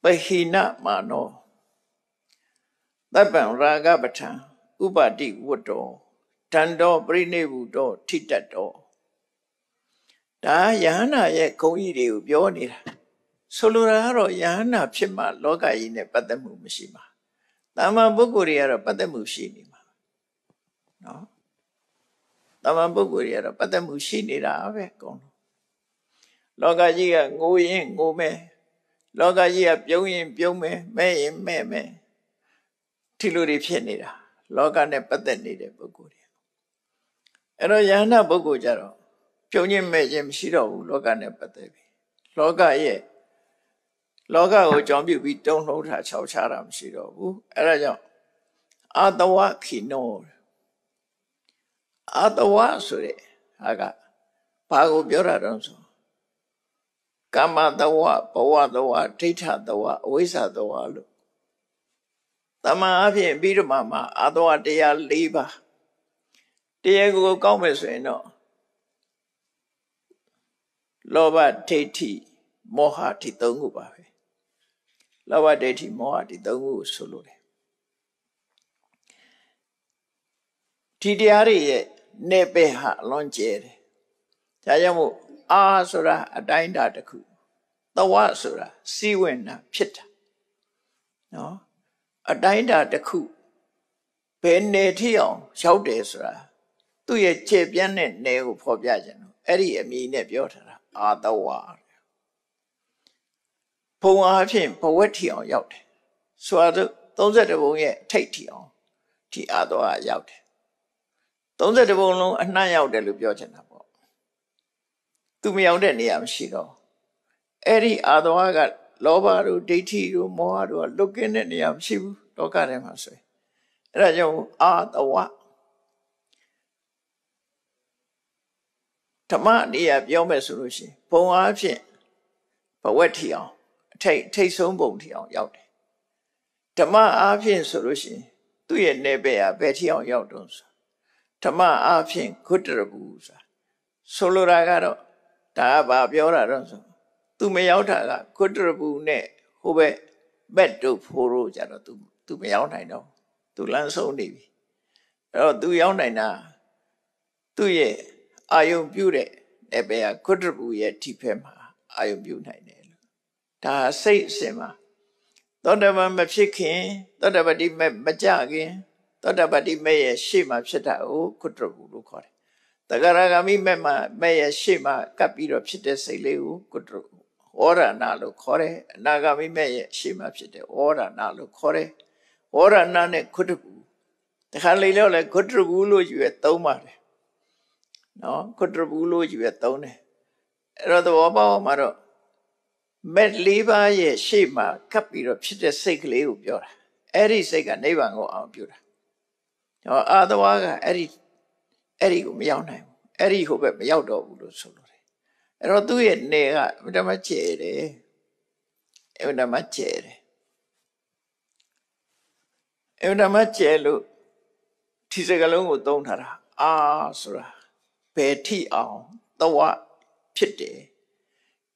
ပဟိနမာနောသဗ္ဗံရာဂပဋ္ဌံဥပတိဝတ္တောတန်တော်ပြိနိဗ္ဗူတောထိတတ်တော်ဒါယဟနာရဲ့ဂုံကြီးတွေကိုပြောနေတာ ဆိုလိုတာကတော့ယဟနာဖြစ်မှလောကကြီးနဲ့ပတ်သက်မှုမရှိမှာတာမန်ပုဂ္ဂိုလ်တွေကတော့ပတ်သက်မှုရှိနေမှာနော်တာမန်ပုဂ္ဂိုလ်တွေကတော့ပတ်သက်မှုရှိနေတာပဲအကုန်လုံးလောကကြီးကငိုရင်ငိုမယ်လောကကြီးကပြုံးရင်ပြုံးမယ်မဲ့ရင်မဲ့မယ်ဒီလိုတွေဖြစ်နေတာလောကနဲ့ပတ်သက်နေတဲ့ပုဂ္ဂိုလ်တွေအဲ့တော့ယ ahanan ပုဂ္ဂိုလ်ကြတော့ပြုံးခြင်းမဲ့ခြင်းမရှိတော့ဘူးလောကနဲ့ပတ်သက်ပြီလောကရဲ့ လောကကိုကြောင်းပြုပြီးတုံ့လှုပ်တာခြောက်ခြားတာမရှိတော့ဘူးအဲ့ဒါကြောင့်အာတဝခိနောအာတဝဆိုတဲ့ဟာကဘာကိုပြောတာတော့ဆိုကမ္မတဝဘဝတဝဒိဋ္ဌတဝအဝိဇ္ဇတဝလို့တမန်အဖြစ်ပြီးတော့မှအာတဝတရား၄ပါးတရားကိုကောက်မယ်ဆိုရင်တော့လောဘဒိဋ္ဌိမောဟဒီ၃ခုပါပဲ လောဘဒိဋ္ဌိမောဟဒီ၃ခုကိုဆိုလို့တယ်ဒီတရားတွေရဲ့နေပဲဟာအလွန်ကျဲတယ်ဒါကြောင့်မို့အာဆိုတာအတိုင်းတာတစ်ခုသဝဆိုတာစီးဝင်တာဖြစ်တာနော်အတိုင်းတာတစ်ခုဘယ်နေထိအောင်ရောက်တယ်ဆိုတာသူ့ရဲ့ခြေပြန်းတဲ့နေကိုဖော်ပြခြင်းတော့အဲ့ဒီအမည်နဲ့ပြောထားတာအာသဝ ဘုံအားဖြင့်ဘဝထီအောင်ရောက်တယ်ဆိုတော့32ဘုံရဲ့ထိတ်ထီအောင်ဒီအာသဝရောက်တယ်32ဘုံလုံးအနှံ့ရောက်တယ်လို့ပြောချင်တာပေါ့သူမရောက်တဲ့နေရာမရှိတော့အဲ့ဒီအာသဝကလောဘတို့ဒိဋ္ဌိတို့မောဟတို့ကလွတ်ကင်းတဲ့နေရာမရှိဘူးလောကထဲမှာဆိုရင်အဲ့ဒါကြောင့်အာသဝဓမ္မနေရာပြောမယ်ဆိုလို့ရှိရင်ဘုံအားဖြင့်ဘဝထီအောင်အ ထိတ်ထိတ်ဆုံးဘုံထီအောင်ရောက်တယ်ဓမ္မအားဖြင့်ဆိုလို့ရှိရင်သူ့ရဲ့နေပယ်ဟာဘယ်ထီအောင်ရောက်တော့ဆိုဓမ္မအားဖြင့်ခုတ္တရဘူးဆိုတာဆိုလိုတာကတော့ဒါကဘာပြောတာတော့ဆိုသူမရောက်တာကခုတ္တရဘူးနဲ့ဟိုဘက်ဘက်တို့ဖိုးတို့ကြတော့သူသူမရောက်နိုင်တော့သူလမ်းဆုံးနေပြီအဲ့တော့သူရောက်နိုင်တာသူ့ရဲ့အာယုံပြုတဲ့နယ်ပယ်ကခုတ္တပူရဲ့ထိဖဲမှာအာယုံပြုနိုင်တယ်လို့ ဒါစိတ်အစဉ်မှာသောတပန်မဖြစ်ခင်သောတပတိမမကြခင်သောတပတိမဲ့ရဲ့ရှေ့မှာဖြစ်တာကိုခုတ္တပူလို့ခေါ်တယ်တဂရဂမိမဲ့မှာမဲ့ရဲ့ရှေ့မှာကပ်ပြီးတော့ဖြစ်တဲ့စိတ်လေးကိုခုတ္တပူဝရဏလို့ခေါ်တယ်အနာဂမိမဲ့ရဲ့ရှေ့မှာဖြစ်တဲ့ဝရဏလို့ခေါ်တယ်ဝရဏနဲ့ခုတ္တပူတခါလေတော့လဲခုတ္တပူလို့ယူရသုံးပါတယ်နော်ကုတရဘူးလို့ကြီးပဲသုံးတယ်အဲ့တော့သဘောပေါက်မှာတော့ မက်လေးပါးရဲ့ရှေ့မှာကပ်ပြီးတော့ဖြစ်တဲ့စိတ်ကလေးကိုပြောတာအဲ့ဒီစိတ်ကနိဗ္ဗာန်ကိုအောင်ပြုတာဟောအာသဝါကအဲ့ဒီအဲ့ဒီကိုမရောက်နိုင်ဘူးအဲ့ဒီဟိုဘက်မရောက်တော့ဘူးလို့ဆိုလို့တယ်အဲ့တော့သူ့ရဲ့နေကအမှန်တမ်းကျဲတယ်အမှန်တမ်းကျဲတယ်အမှန်တမ်းကျဲလို့ဒီစကလုံးကိုသုံးထားတာအာဆိုတာဘယ်ထိအောင်တဝဖြစ်တယ်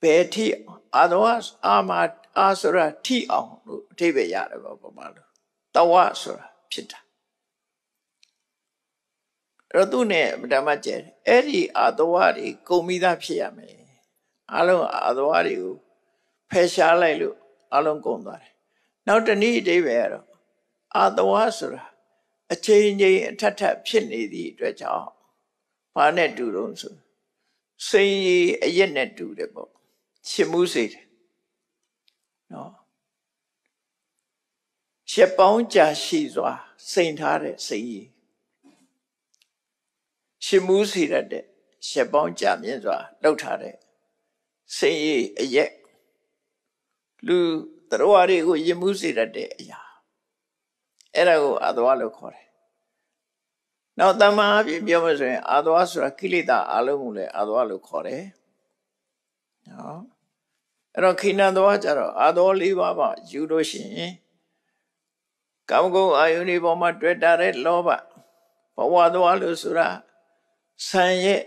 ဘယ်ထိအာသ ဝအာမအာဆိုတာထိအောင်လို့အထိပ္ပယ်ရတယ်ပေါ့ပမာလို့တဝဆိုတာဖြစ်တာအဲ့တော့သူနဲ့ဓမ္မကျဲအဲ့ဒီအာသဝတွေကုန်ပြီးသားဖြစ်ရမယ်အလုံးအာသဝတွေကိုဖယ်ရှားလိုက်လို့အလုံးကုန်သွားတယ်နောက်တနည်းအဓိပ္ပာယ်ကတော့အာသဝဆိုတာအချိန်ချင်းအထက်ထပ်ဖြစ်နေသည့်အတွက်ကြောင့်ဘာနဲ့တူတော့ဆိုစိတ်ရည်အရက်နဲ့တူတယ်ပေါ့ ရှင်းမှုစေတယ်နော်ရှက်ပေါင်းကြာရှိစွာစိန်ထားတဲ့စိတ်ရည်ရှင်းမှုစေတတ်တဲ့ရှက်ပေါင်းကြာမြင့်စွာလှုပ်ထားတဲ့စိတ်ရည်အရက်လူတရားတွေကိုယဉ်မှုစေတတ်တဲ့အရာအဲ့ဒါကိုအသဝလို့ခေါ်တယ်နောက်တမန်အပြည့်ပြောမှဆိုရင်အာသဝဆိုတာကိလေသာအလုံးကိုလည်းအာသဝလို့ခေါ်တယ်နော် အဲ့တော့ခိဏသဝကြတော့အာသောလေးပါးပါယူလို့ရှိရင်ကာမဂုဏ်အာယုန်ဒီပေါ်မှာတွေ့တာတဲ့လောဘဘဝသဝလို့ဆိုတာဆံရဲ့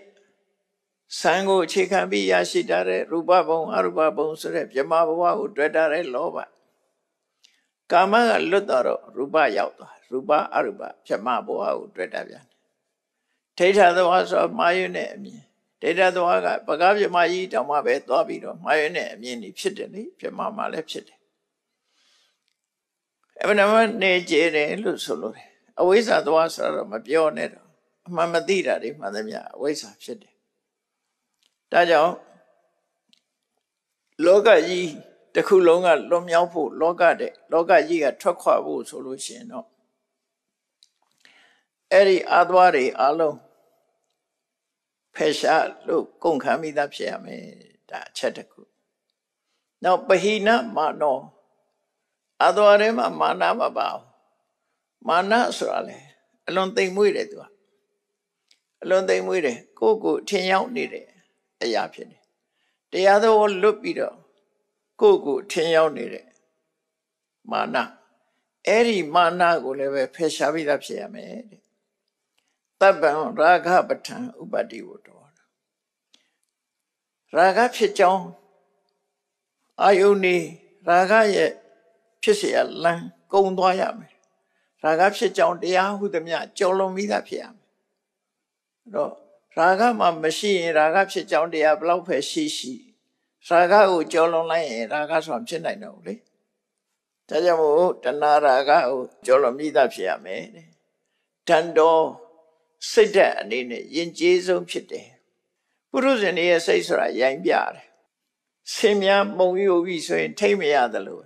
ဆံကိုအခြေခံပြီးရရှိတာတဲ့ရူပဘုံအရူပဘုံဆိုတဲ့ပြမဘဝကိုတွေ့တာတဲ့လောဘကာမကလွတ်တော့ရူပရောက်သွားရူပအရူပပြမဘဝကိုတွေ့တာပြန်ထိဋ္ဌသဝဆိုမာယွနဲ့အမြင် ဒိဋ္ဌသဝကပကားပြမကြီးတောင်မှပဲသွားပြီးတော့မာယွနဲ့အမြင်นี่ဖြစ်တယ်လေပြမမှာလည်းဖြစ်တယ်အမှန်တမ်းနေကြတယ်လို့ဆိုလို့တယ်အဝိဇ္ဇာသဝဆိုတော့မပြောနဲ့တော့အမှန်မသိတာတွေမှန်သမျှအဝိဇ္ဇာဖြစ်တယ်ဒါကြောင့်လောကကြီးတစ်ခုလုံးကလွန်မြောက်ဖို့လောကတဲ့လောကကြီးကထွက်ခွာဖို့ဆိုလို့ရှိရင်တော့အဲ့ဒီအာသဝတွေအလုံး ဖယ်ရှားလို့ကုန်ခံမိသားဖြစ်ရမယ်ဒါအချက်တစ်ခုနောက်ပဟိနမာနောအာသဝထဲမှာမာနမပါဘူးမာနဆိုတာလေအလွန်သိမ်မွေ့တယ်သူကအလွန်သိမ်မွေ့တယ်ကိုယ့်ကိုထင်ရောက်နေတယ်အရာဖြစ်တယ်တရားတော်လွတ်ပြီးတော့ကိုယ့်ကိုထင်ရောက်နေတဲ့မာနအဲ့ဒီမာနကိုလည်းပဲဖယ်ရှားပြီးသားဖြစ်ရမယ်တဲ့ တပ္ပံရာဂပဋ္ဌံဥပတိဝတ္တောရာဂဖြစ်ကြောင်းအာယုန်နေရာဂရဲ့ဖြစ်เสียလမ်းကုံသွားရမယ်ရာဂဖြစ်ကြောင်းတရားဟုသမျှကြော်လွန်ပြီးသားဖြစ်ရမယ်အဲ့တော့ရာဂမှာမရှိရင်ရာဂဖြစ်ကြောင်းတရားဘလောက်ပဲရှိရှိရာဂကိုကြော်လွန်လိုက်ရင်ရာဂဆိုတာဖြစ်နိုင်တော့ဘူးလေဒါကြောင့်မို့တဏှာရာဂကိုကြော်လွန်ပြီးသားဖြစ်ရမယ်တဲ့တန်တော် စိတ်ဓာတ်အနေနဲ့ယဉ်ကျေးဆုံးဖြစ်တယ်ပုရုဇဉ်ရဲ့စိတ်ဆိုတာရိုင်းပြတယ်ဆင်များမုံယူပြီးဆိုရင်ထိမ့်မရတယ်လို့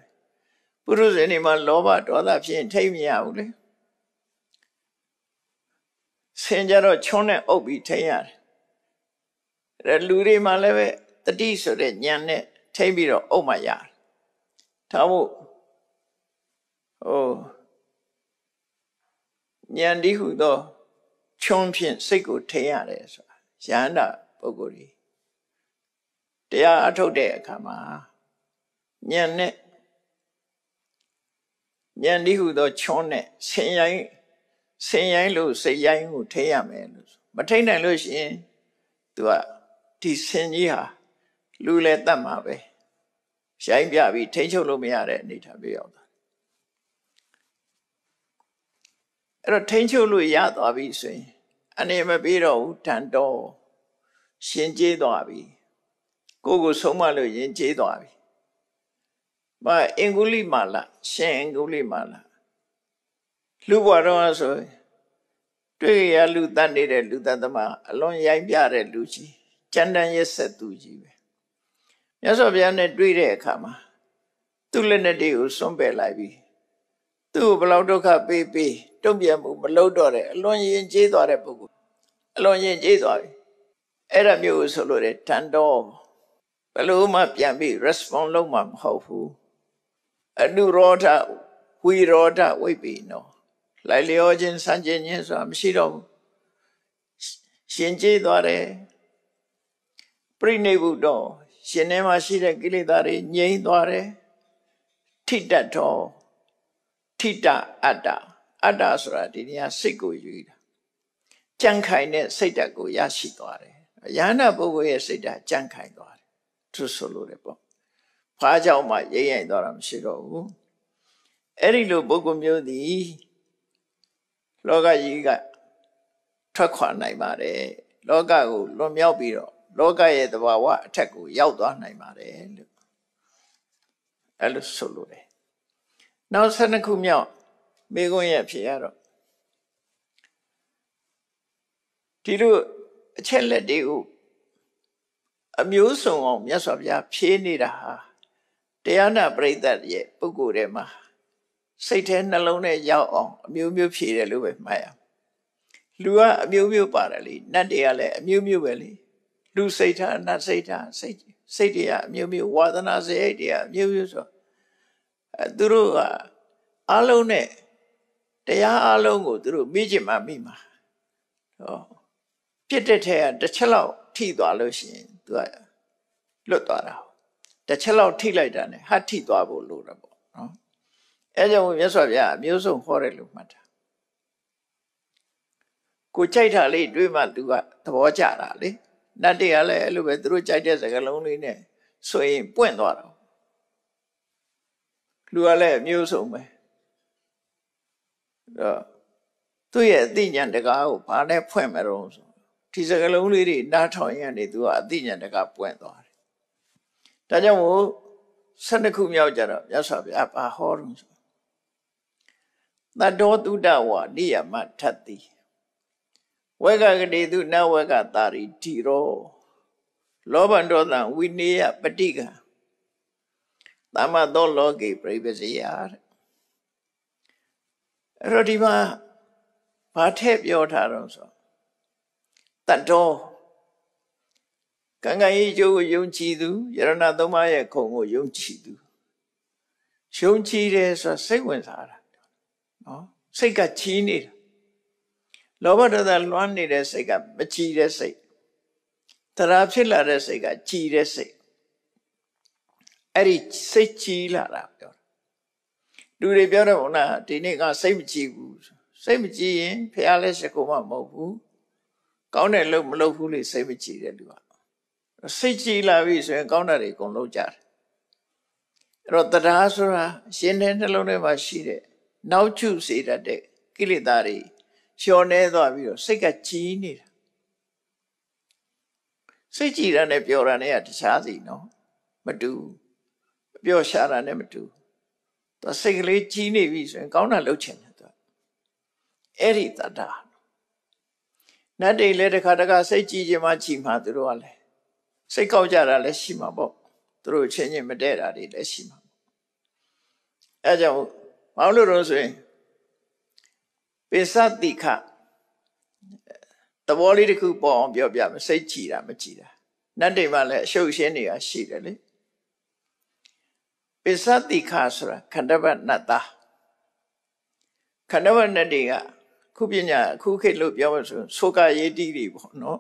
ပုရုဇဉ်တွေမှာလောဘဒေါသဖြစ်ရင်ထိမ့်မရဘူးလေဆင်ကြတော့ချွန်းနဲ့အုပ်ပြီးထိမ့်ရတယ်အဲလူတွေမှာလည်းပဲတတိဆိုတဲ့ညံနဲ့ထိမ့်ပြီးတော့အုပ်မှရတယ်ဒါမို့ဟိုညံဒီဟုသော ချွန်းဖြင့်စိတ်ကိုထိရတယ်ဆိုတာယန္တာပုဂ္ဂိုလ်ကြီးတရားအထုတ်တဲ့အခါမှာညံနဲ့ညံဒီဟုသောချွန်းနဲ့ဆင်ရိုင်းဆင်ရိုင်းလို့စိတ်ရိုင်းကိုထိရမယ်လို့မထိနိုင်လို့ရှိရင် तू ကဒီဆင်ကြီးဟာလူလဲတတ်မှာပဲရိုင်းပြပြီးထိ ंछ ုပ်လို့မရတဲ့အနေထားပြရောက်တာအဲ့တော့ထိ ंछ ုပ်လို့ရသွားပြီဆိုရင် အနေမပြီးတော့ဘူးတန်တော်ရှင်ကျေးသွားပြီကိုကိုဆုံးမလို့ရင်ကျေးသွားပြီဘာအင်္ဂုလိမာလရှင်အင်္ဂုလိမာလလူဘွားတော့ဆိုတွေ့ရလူတတ်နေတဲ့လူတတ်သမားအလွန်ရိုင်းပြတဲ့လူကြီးကြမ်းတမ်းရက်ဆက်သူကြီးပဲမြတ်စွာဘုရားနဲ့တွေ့တဲ့အခါမှာသူ့လက်နဲ့တွေကိုစွန့်ပယ်လိုက်ပြီးသူ့ကိုဘလောက်ဒုက္ခပေးပေး တုံ့ပြန်မှုမလုပ်တော့တဲ့အလွန်ရင်ကျေးသွားတဲ့ပုဂ္ဂိုလ်အလွန်ရင်ကျေးသွားပြီအဲ့ဒါမျိုးဆိုလို့တဲ့တန်တော်ဘယ်လို့မှပြန်ပြီး respond လုပ်မှာမဟုတ်ဘူးအနုရောဓဝိရောဓဝိပိနောလိုက်လျောခြင်းစံကျင်ခြင်းဆိုတာမရှိတော့ဘူးရှင်ကျေးသွားတယ်ပြိနိဗ္ဗုတော့ရှင်ထဲမှာရှိတဲ့ကိလေသာတွေငြိမ်းသွားတယ်ထိတတ်တော်ထိတအတ္တ အတ္တဆိုတာဒီနေရာစိတ်ကိုယူတာကြံ့ခိုင်တဲ့စိတ်ဓာတ်ကိုရရှိသွားတယ်ယန္တာပုဂ္ဂိုလ်ရဲ့စိတ်ဓာတ်ကြံ့ခိုင်သွားတယ်သူဆိုလို့တယ်ပေါ့ဖားကြောင့်မှရိမ့်ရိုင်သွားတာမရှိတော့ဘူးအဲ့ဒီလိုပုဂ္ဂိုလ်မျိုးသည်လောကကြီးကထွက်ခွာနိုင်ပါတယ်လောကကိုလွန်မြောက်ပြီးတော့လောကရဲ့သဘာဝအထက်ကိုရောက်သွားနိုင်ပါတယ်လို့အဲ့လိုဆိုလို့တယ်နောက်၁၂ခုမြောက် မိကုံးရဲ့ဖြစ်ရတော့ဒီလိုအချက်လက်တွေကိုအမျိုးစုံအောင်မြတ်စွာဘုရားဖြေးနေတာဟာတရားနာပရိသတ်ရဲ့ပုဂ္ဂိုလ်ထဲမှာစိတ်ထဲနှလုံးထဲရောက်အောင်အမျိုးမျိုးဖြေတယ်လို့ပဲမှတ်ရလူကအမျိုးမျိုးပါတယ်လေနတ်တွေကလည်းအမျိုးမျိုးပဲလေလူစိတ်ထားနတ်စိတ်ထားစိတ်စိတ်တွေကအမျိုးမျိုးဝါသနာစိတ်တွေကအမျိုးမျိုးဆိုအဲသူတို့ကအလုံးနဲ့ တရားအလုံးကိုသူတို့မိချင်မှမိမှာဟောပြစ်တဲ့ထဲကတစ်ချက်လောက်ထိသွားလို့ရှိရင်သူကလွတ်သွားတာတစ်ချက်လောက်ထိလိုက်တာ ਨੇ ဟတ်ထိသွားဖို့လိုတယ်ပေါ့နော်အဲကြောင့်မြတ်စွာဘုရားအမျိုးစုံဟောတယ်လို့မှတ်တာကိုကြိုက်တာလေးတွေးမှသူကသဘောကျတာလေနတ်တွေကလည်းအဲ့လိုပဲသူတို့ကြိုက်တဲ့စကားလုံးလေးနဲ့ဆိုရင်ပွင့်သွားတော့လူကလည်းအမျိုးစုံပဲ တော့သူ့ရဲ့အသိဉာဏ်တကားကိုဘာနဲ့ဖွင့်မလို့ဆိုဒီစကလုံးလေးတွေနားထောင်ရင်နေသူကအသိဉာဏ်တကားပွင့်သွားတယ်ဒါကြောင့်မို့၁၂ခုမြောက်ကြတော့မြတ်စွာဘုရားဘာဟောတော့ဆိုတတောတုဒ္ဒဝနိယမထတ်တိဝေကကတိတုနဝေကတာရိတိရောလောဘဒေါသဝိနည်းပဋိကသမသောလောကေပြိပစီယတဲ့ အဲ့တော့ဒီမှာဘာထည့်ပြောထားတော့ဆိုတတ်တော်ကံကံဤကျိုးကိုယုံကြည်သူယရဏသုံးပါးရဲ့ခုံကိုယုံကြည်သူယုံကြည်တယ်ဆိုစိတ်ဝင်စားတာနော်စိတ်ကချီးနေတာလောဘဒေါသလွှမ်းနေတဲ့စိတ်ကမကြည်တဲ့စိတ်တရားဖြစ်လာတဲ့စိတ်ကကြည်တဲ့စိတ်အဲ့ဒီစိတ်ကြည်လာတာပြောတာ လူတွေပြောတယ်ဘုရားဒီနေ့ကစိတ်မကြည်ဘူးစိတ်မကြည်ရင်ဖះလဲရှိခိုးမှမဟုတ်ဘူးကောင်းတဲ့လို့မလုပ်ဘူးလေစိတ်မကြည်တဲ့လူကစိတ်ကြည်လာပြီဆိုရင်ကောင်းတာတွေအကုန်လုပ်ကြတယ်အဲ့တော့တရားဆိုတာရှင်တဲ့နှလုံးထဲမှာရှိတဲ့နောက်ကျစေတတ်တဲ့ကိလေသာတွေလျှော်နေသွားပြီးတော့စိတ်ကကြည်နေတာစိတ်ကြည်တာနဲ့ပျော်တာနဲ့ကတခြားစီနော်မတူပျော်ရှားတာနဲ့မတူ သူစိတ်ကလေးကြီးနေပြီဆိုရင်ကောင်းတာလုပ်ချင်တယ်သူအဲ့ဒီတတ္တာနတ်တွေလည်းတစ်ခါတခါစိတ်ကြည်ခြင်းမှကြည်မှသူတို့ကလည်းစိတ်ကောက်ကြတာလည်းရှိမှာပေါ့သူတို့ချင်းချင်းမတည့်တာတွေလည်းရှိမှာအဲကြောင့်ဘာလို့လို့ဆိုရင်ပိစတိခသဘောလေးတစ်ခုပေါ်အောင်ပြောပြမယ်စိတ်ကြည်တာမကြည်တာနတ်တွေမှလည်းအရှုပ်ရှင်းနေတာရှိတယ်လေ ပိစတိခဆိုတာခန္ဓဗနတ္တခန္ဓဗနတ္တိကခုပညာခုခေတ်လို့ပြောမှဆိုဆိုကယေတိတွေပေါ့နော်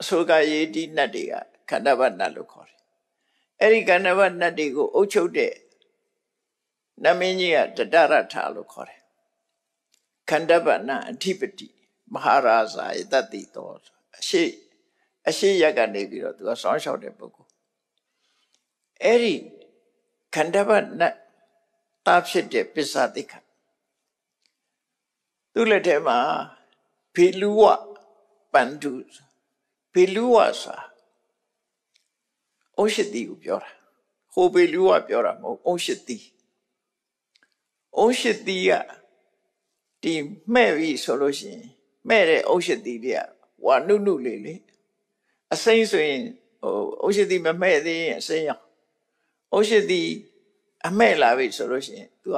အဆိုကယေတိနတ်တွေကခန္ဓဗနတ်လို့ခေါ်တယ်အဲ့ဒီခန္ဓဗနတ်တွေကိုအုပ်ချုပ်တဲ့နမင်းကြီးကတတရထလို့ခေါ်တယ်ခန္ဓဗနအဓိပတိမဟာရာဇာယတတိတော်အရှိအရှိရက်ကနေပြီးတော့သူကဆောင်းလျှောက်တဲ့ပုဂ္ဂိုလ် အဲ့ဒီခန္ဓဗနတာဖြစ်တဲ့ပစ္စတိခသူ့လက်ထဲမှာဖေလူဝပန္တုဖေလူဝစာဩရှိတိကိုပြောတာဟိုဖေလူဝပြောတာမဟုတ်ဩရှိတိဩရှိတိကဒီမဲ့ပြီဆိုလို့ရှိရင်မဲ့တဲ့ဩရှိတိတွေကဝါနုနုလေးလေအစိမ့်ဆိုရင်ဟိုဩရှိတိမမဲ့သေးရင်အစိမ့်ရ ဩရှိတိအမဲ့လာပြီဆိုလို့ရှိရင် तू က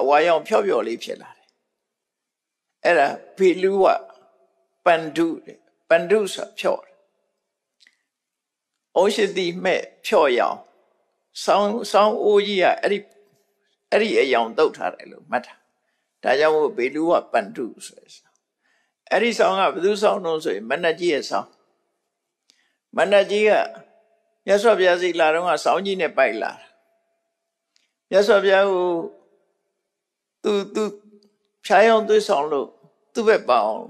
အဝါရောင်ဖြော့ဖြော့လေးဖြစ်လာတယ်အဲ့ဒါဖေလူဝပန္ဓုပန္တုဆိုဖြော့ဩရှိတိမဲ့ဖြော့ရအောင်ဆောင်းဆောင်းအိုးကြီးကအဲ့ဒီအဲ့ဒီအယောင်တုတ်ထားတယ်လို့မှတ်တာဒါကြောင့်မို့ဘေလူဝပန္တုဆိုရယ်အဲ့ဒီဆောင်းကဘယ်သူဆောင်းတော့ဆိုရင်မဏ္ဍကြီးရဲ့ဆောင်းမဏ္ဍကြီးက မြတ်စွာဘုရားစီလာတော့ကဆောင်းကြီးနဲ့ပိုက်လာတာမြတ်စွာဘုရားကိုသူသူဖြားရောင်သွေးဆောင်လို့သူ့ဘက်ပေါအောင်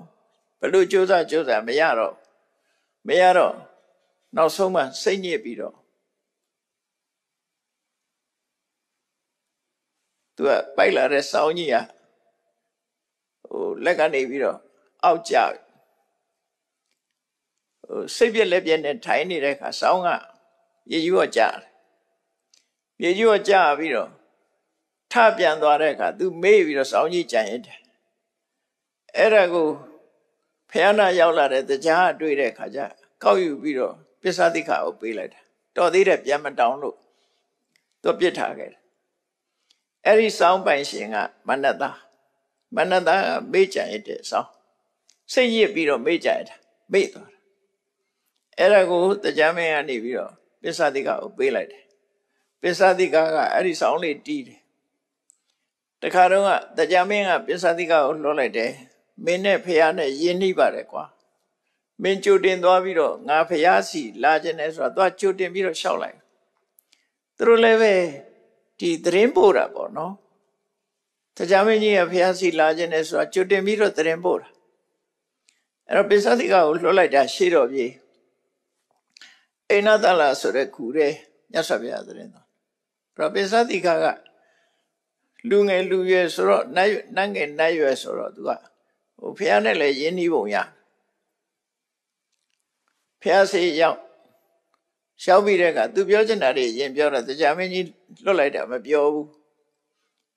ဘလို့ကြိုးစားကြိုးစားမရတော့မရတော့နောက်ဆုံးမှစိတ်ညစ်ပြီးတော့သူကပိုက်လာတဲ့စောင်းကြီးကဟိုလက်ကနေပြီးတော့အောက်ကျဟိုစိတ်ပြက်လက်ပြက်နဲ့ထိုင်နေတဲ့အခါစောင်းက ရေကြီးော့ကျတယ်ရေကြီးော့ကျပြီးတော့ထပြန်သွားတဲ့အခါသူမေ့ပြီးတော့စောင်းကြီးကြံရတဲ့အဲ့ဒါကိုဖះနာရောက်လာတဲ့တရားတွေ့တဲ့အခါကျကောက်ယူပြီးတော့ပစ္စတိခါကိုပေးလိုက်တာတော်သေးတယ်ပြန်မတောင်းလို့သူပြစ်ထားခဲ့တယ်အဲ့ဒီစောင်းပိုင်ရှင်ကမနတမနတမေ့ကြရတဲ့စောင်းစိတ်ရစ်ပြီးတော့မေ့ကြရတာမေ့သွားတာအဲ့ဒါကိုတရားမင်းကနေပြီးတော့ ပစ္စတိခါကိုပေးလိုက်တယ်ပစ္စတိခါကအဲ့ဒီစောင်းလေးတီးတယ်တခါတော့ကတရားမင်းကပစ္စတိခါကိုလှောလိုက်တယ်မင်းနဲ့ဖះနဲ့ယဉ်နှိပါတယ်ကွာမင်းကြိုတင်သွားပြီးတော့ငါဖះစီလာခြင်းနဲ့ဆိုတော့သွားကြိုတင်ပြီးတော့ရှောက်လိုက်သူတို့လည်းပဲဒီသတင်းပို့တာပေါ့နော်တရားမင်းကြီးကဖះစီလာခြင်းနဲ့ဆိုတော့ကြိုတင်ပြီးတော့သတင်းပို့တာအဲ့တော့ပိဿတိကကိုလွှတ်လိုက်တာရှေ့တော်ပြေ အိနာတလာဆိုတဲ့ခုတဲ့မြတ်စွာဘုရားသတင်းတော်ပရပိဿတိကကလူငယ်လူရွယ်ဆိုတော့နတ်နတ်ငယ်နတ်ရွယ်ဆိုတော့သူကဟိုဖះနဲ့လည်းယဉ်နှီးပုံရဖះစီရောက်ရှောက်ပြီးတဲ့ကသူပြောချင်တာတွေရင်ပြောတော့တရားမင်းကြီးလွတ်လိုက်တာမပြောဘူး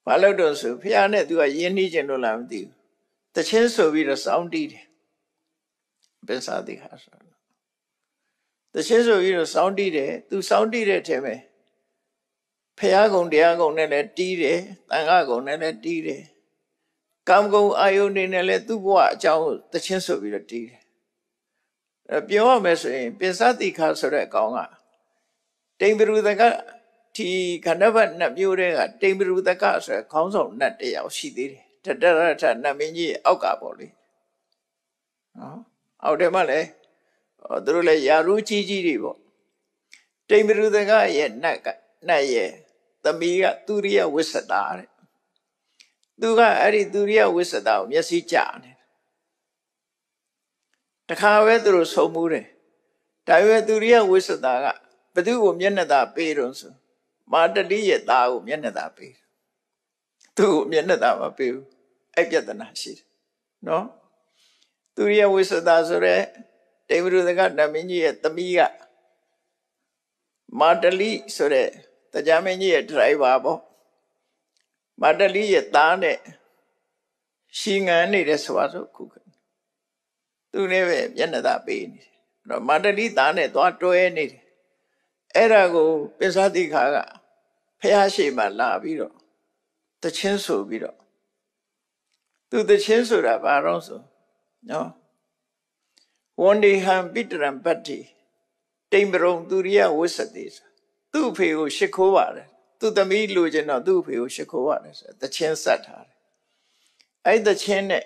ဘာလို့တော့ဆိုဖះနဲ့သူကယဉ်နှီးခြင်းလို့လားမသိဘူးတချင်းဆိုပြီးတော့စောင်းတီးတယ်ပင်စာတိခါဆို တချင်းဆိုပြီးတော့စောင်းတီးတယ်သူစောင်းတီးတဲ့ထဲမှာဖះကုံတရားကုံနဲ့လည်းတီးတယ်တန်ခါကုံနဲ့လည်းတီးတယ်ကံကုံအာယုန်နေနဲ့လည်းသူ့ဘဝအကြောင်းတချင်းဆိုပြီးတော့တီးတယ်ပြောရမယ်ဆိုရင်ပိစတိခါဆိုတဲ့အကောင်ကတိမ်ပရုတကဒီခန္ဓာဘတ်နှစ်မျိုးတည်းကတိမ်ပရုတကဆိုတဲ့ခေါင်းဆောင်နတ်တယောက်ရှိသေးတယ်တတရထနတ်မင်းကြီးအောက်ကပေါ့လေနော်အောက်ထဲမှာလည်း သူတို့လည်းယာရုကြီးကြီးတွေပေါ့တိမ်ပရုတကရဲ့နတ်ကနတ်ရဲ့သမီးကသူရိယဝိသတာတဲ့သူကအဲ့ဒီသူရိယဝိသတာကိုမျက်စိကြာနေတခါပဲသူတို့ဆုံးမှုတယ်ဒါပေမဲ့သူရိယဝိသတာကဘသူ့ကိုမျက်နှာသာပေးတော့ဆိုမာတတိရဲ့သားကိုမျက်နှာသာပေးသူ့ကိုမျက်နှာသာမပေးဘူးအဲ့ပြဿနာရှိတယ်နော်သူရိယဝိသတာဆိုရဲ တေဝရုဒကဓမင်းကြီးရဲ့သမီးကမာတလိဆိုတဲ့တရားမင်းကြီးရဲ့ဒရိုင်ဘာပေါ့မာတလိရဲ့သားနဲ့ရှင်းငန်းနေတဲ့ဆိုပါစို့ခုသူနဲ့ပဲမျက်နှာသာပေးနေတယ်အဲ့တော့မာတလိသားနဲ့သွားတွဲနေတယ်အဲ့ဒါကိုပစ္စတိခါကဖះရှိမှလာပြီးတော့တချင်းဆိုပြီးတော့သူတချင်းဆိုတာဘာတော့ဆိုနော် ဝန္ဒီဟံပိတရံပတ္တိတိမ်ပရုံသူရိယဝစ္စတိသူ့ဖေကိုရှ िख ိုးပါတယ်သူ့သမီးလူကျင်တော့သူ့ဖေကိုရှ िख ိုးပါတယ်ဆိုတချင်းဆက်ထားတယ်အဲ့တချင်းနဲ့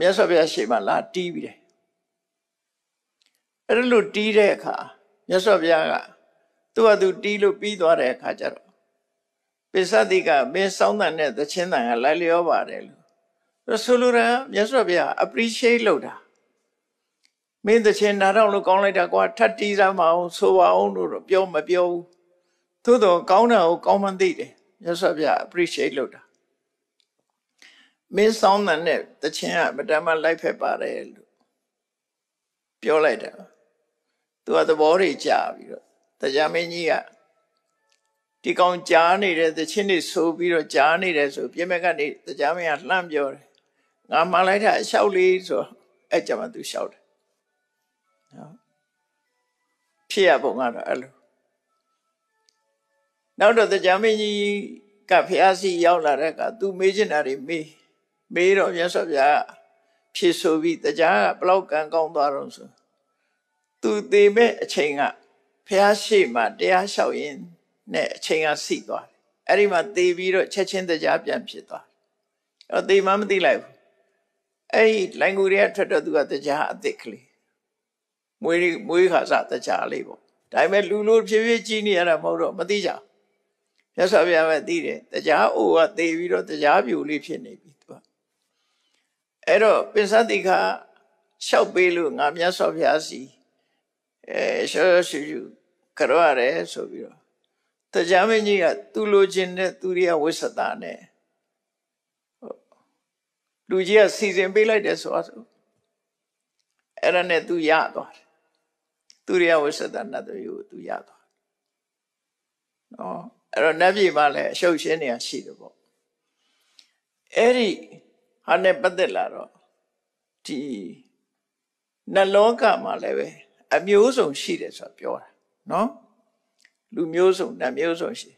မြတ်စွာဘုရားရှေ့မှာလာတီးပြီးတယ်အဲ့လိုတီးတဲ့အခါမြတ်စွာဘုရားကသူ့ဟာသူတီးလို့ပြီးသွားတဲ့အခါကျတော့ပိဿတိကမင်းစောင်းတဲ့နဲ့သချင်းတန်ကလိုက်လျောပါတယ်လို့ ဆိုလိုတာမြတ်စွာဘုရား appreciate လုပ်တာမင်းသချင်းနာတော့လို့ကောင်းလိုက်တာကွာထပ်တီးစမ်းမအောင်ဆိုပါအောင်လို့တော့ပြောမပြောဘူးသို့တော့ကောင်းတာကိုကောင်းမှသိတယ်မြတ်စွာဘုရား appreciate လုပ်တာမင်းစောင်းတဲ့နဲ့သချင်းကမတမ်းမလိုက်ဖက်ပါတယ်လို့ပြောလိုက်တာသူကသဘောတွေကြာပြီးတော့တရားမင်းကြီးကဒီကောင်ကြားနေတဲ့သချင်းတွေဆိုပြီးတော့ကြားနေတယ်ဆိုပြင်းမဲ့ကနေတရားမင်းကလှမ်းပြောတယ် ငါမှလိုက်တာအလျှောက်လေးဆိုအဲ့ကြမှာသူလျှောက်တယ်နော်ဖြစ်ရပုံကတော့အဲ့လိုနောက်တော့တရားမင်းကြီးကဖះစီရောက်လာတဲ့အခါသူမေးချင်တာတွေမေးမေးတော့မြတ်စွာဘုရားဖြည့်ဆိုပြီးတရားကဘလောက်ကံကောင်းသွားတော့ဆိုသူသေးမဲ့အချိန်ကဖះရှိမှတရားလျှောက်ရင်နဲ့အချိန်ကစီသွားတယ်အဲ့ဒီမှာသေပြီးတော့ချက်ချင်းတရားပြန်ဖြစ်သွားတယ်အဲ့တော့သေမှမသိလိုက်ဘူး အဲ့ဒီလိုင်ကူတွေကထွက်တော့သူကတရားအစ်စ်ကလေးမွေးမွေးခါစားတရားလေးပေါ့ဒါပေမဲ့လူလိုဖြည်းဖြည်းကြီးနေရတာမဟုတ်တော့မသိကြမြတ်စွာဘုရားကသိတယ်တရားအိုကသေပြီးတော့တရားပြူလေးဖြစ်နေပြီသူကအဲ့တော့ပင်စတိခါလျှောက်ပေးလို့ငါမြတ်စွာဘုရားစီအဲရှောရှူရှူကြရရဲဆိုပြီးတော့တရားမင်းကြီးကသူ့လိုချင်တဲ့သူရိယဝိသတာနဲ့ လူကြီးကစီစဉ်ပေးလိုက်တယ်ဆိုတော့အဲ့ဒါနဲ့သူရသွားတယ်သူရိယဝိသတာနတ်တွေကိုသူရသွားနော်အဲ့တော့နတ်ပြည်မှာလည်းအရှုပ်ရှင်းနေရရှိတယ်ပေါ့အဲ့ဒီဟာနဲ့ပတ်သက်လာတော့ဒီနလောကမှာလည်းပဲအမျိုးစုံရှိတယ်ဆိုပြောတာနော်လူမျိုးစုံနတ်မျိုးစုံရှိ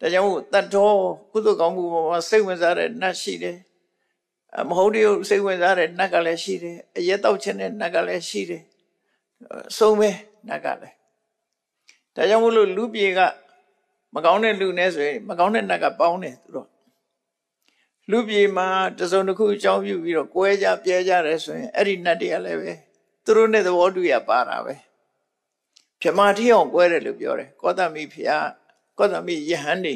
ဒါကြောင့်မို့တတ်တော်ကုသိုလ်ကောင်းမှုပေါ်မှာစိတ်ဝင်စားတဲ့နတ်ရှိတယ် မဟုတ်တဲ့စိတ်ဝင်စားတဲ့နတ်ကလည်းရှိတယ်အရက်တောက်ခြင်းတဲ့နတ်ကလည်းရှိတယ်ဆုံးပဲနတ်ကလည်းဒါကြောင့်မို့လို့လူပြေကမကောင်းတဲ့လူနဲ့ဆိုရင်မကောင်းတဲ့နတ်ကပေါင်းတယ်သူတို့လူပြေမှာတစုံတစ်ခုအကြောင်းပြုပြီးတော့ကွဲကြပြဲကြတယ်ဆိုရင်အဲ့ဒီနတ်တွေကလည်းပဲသူတို့နဲ့သဘောတူရပါတာပဲမြမတိအောင်ကွဲတယ်လို့ပြောတယ်ကောသမီဖျားကောသမီယဟန်နေ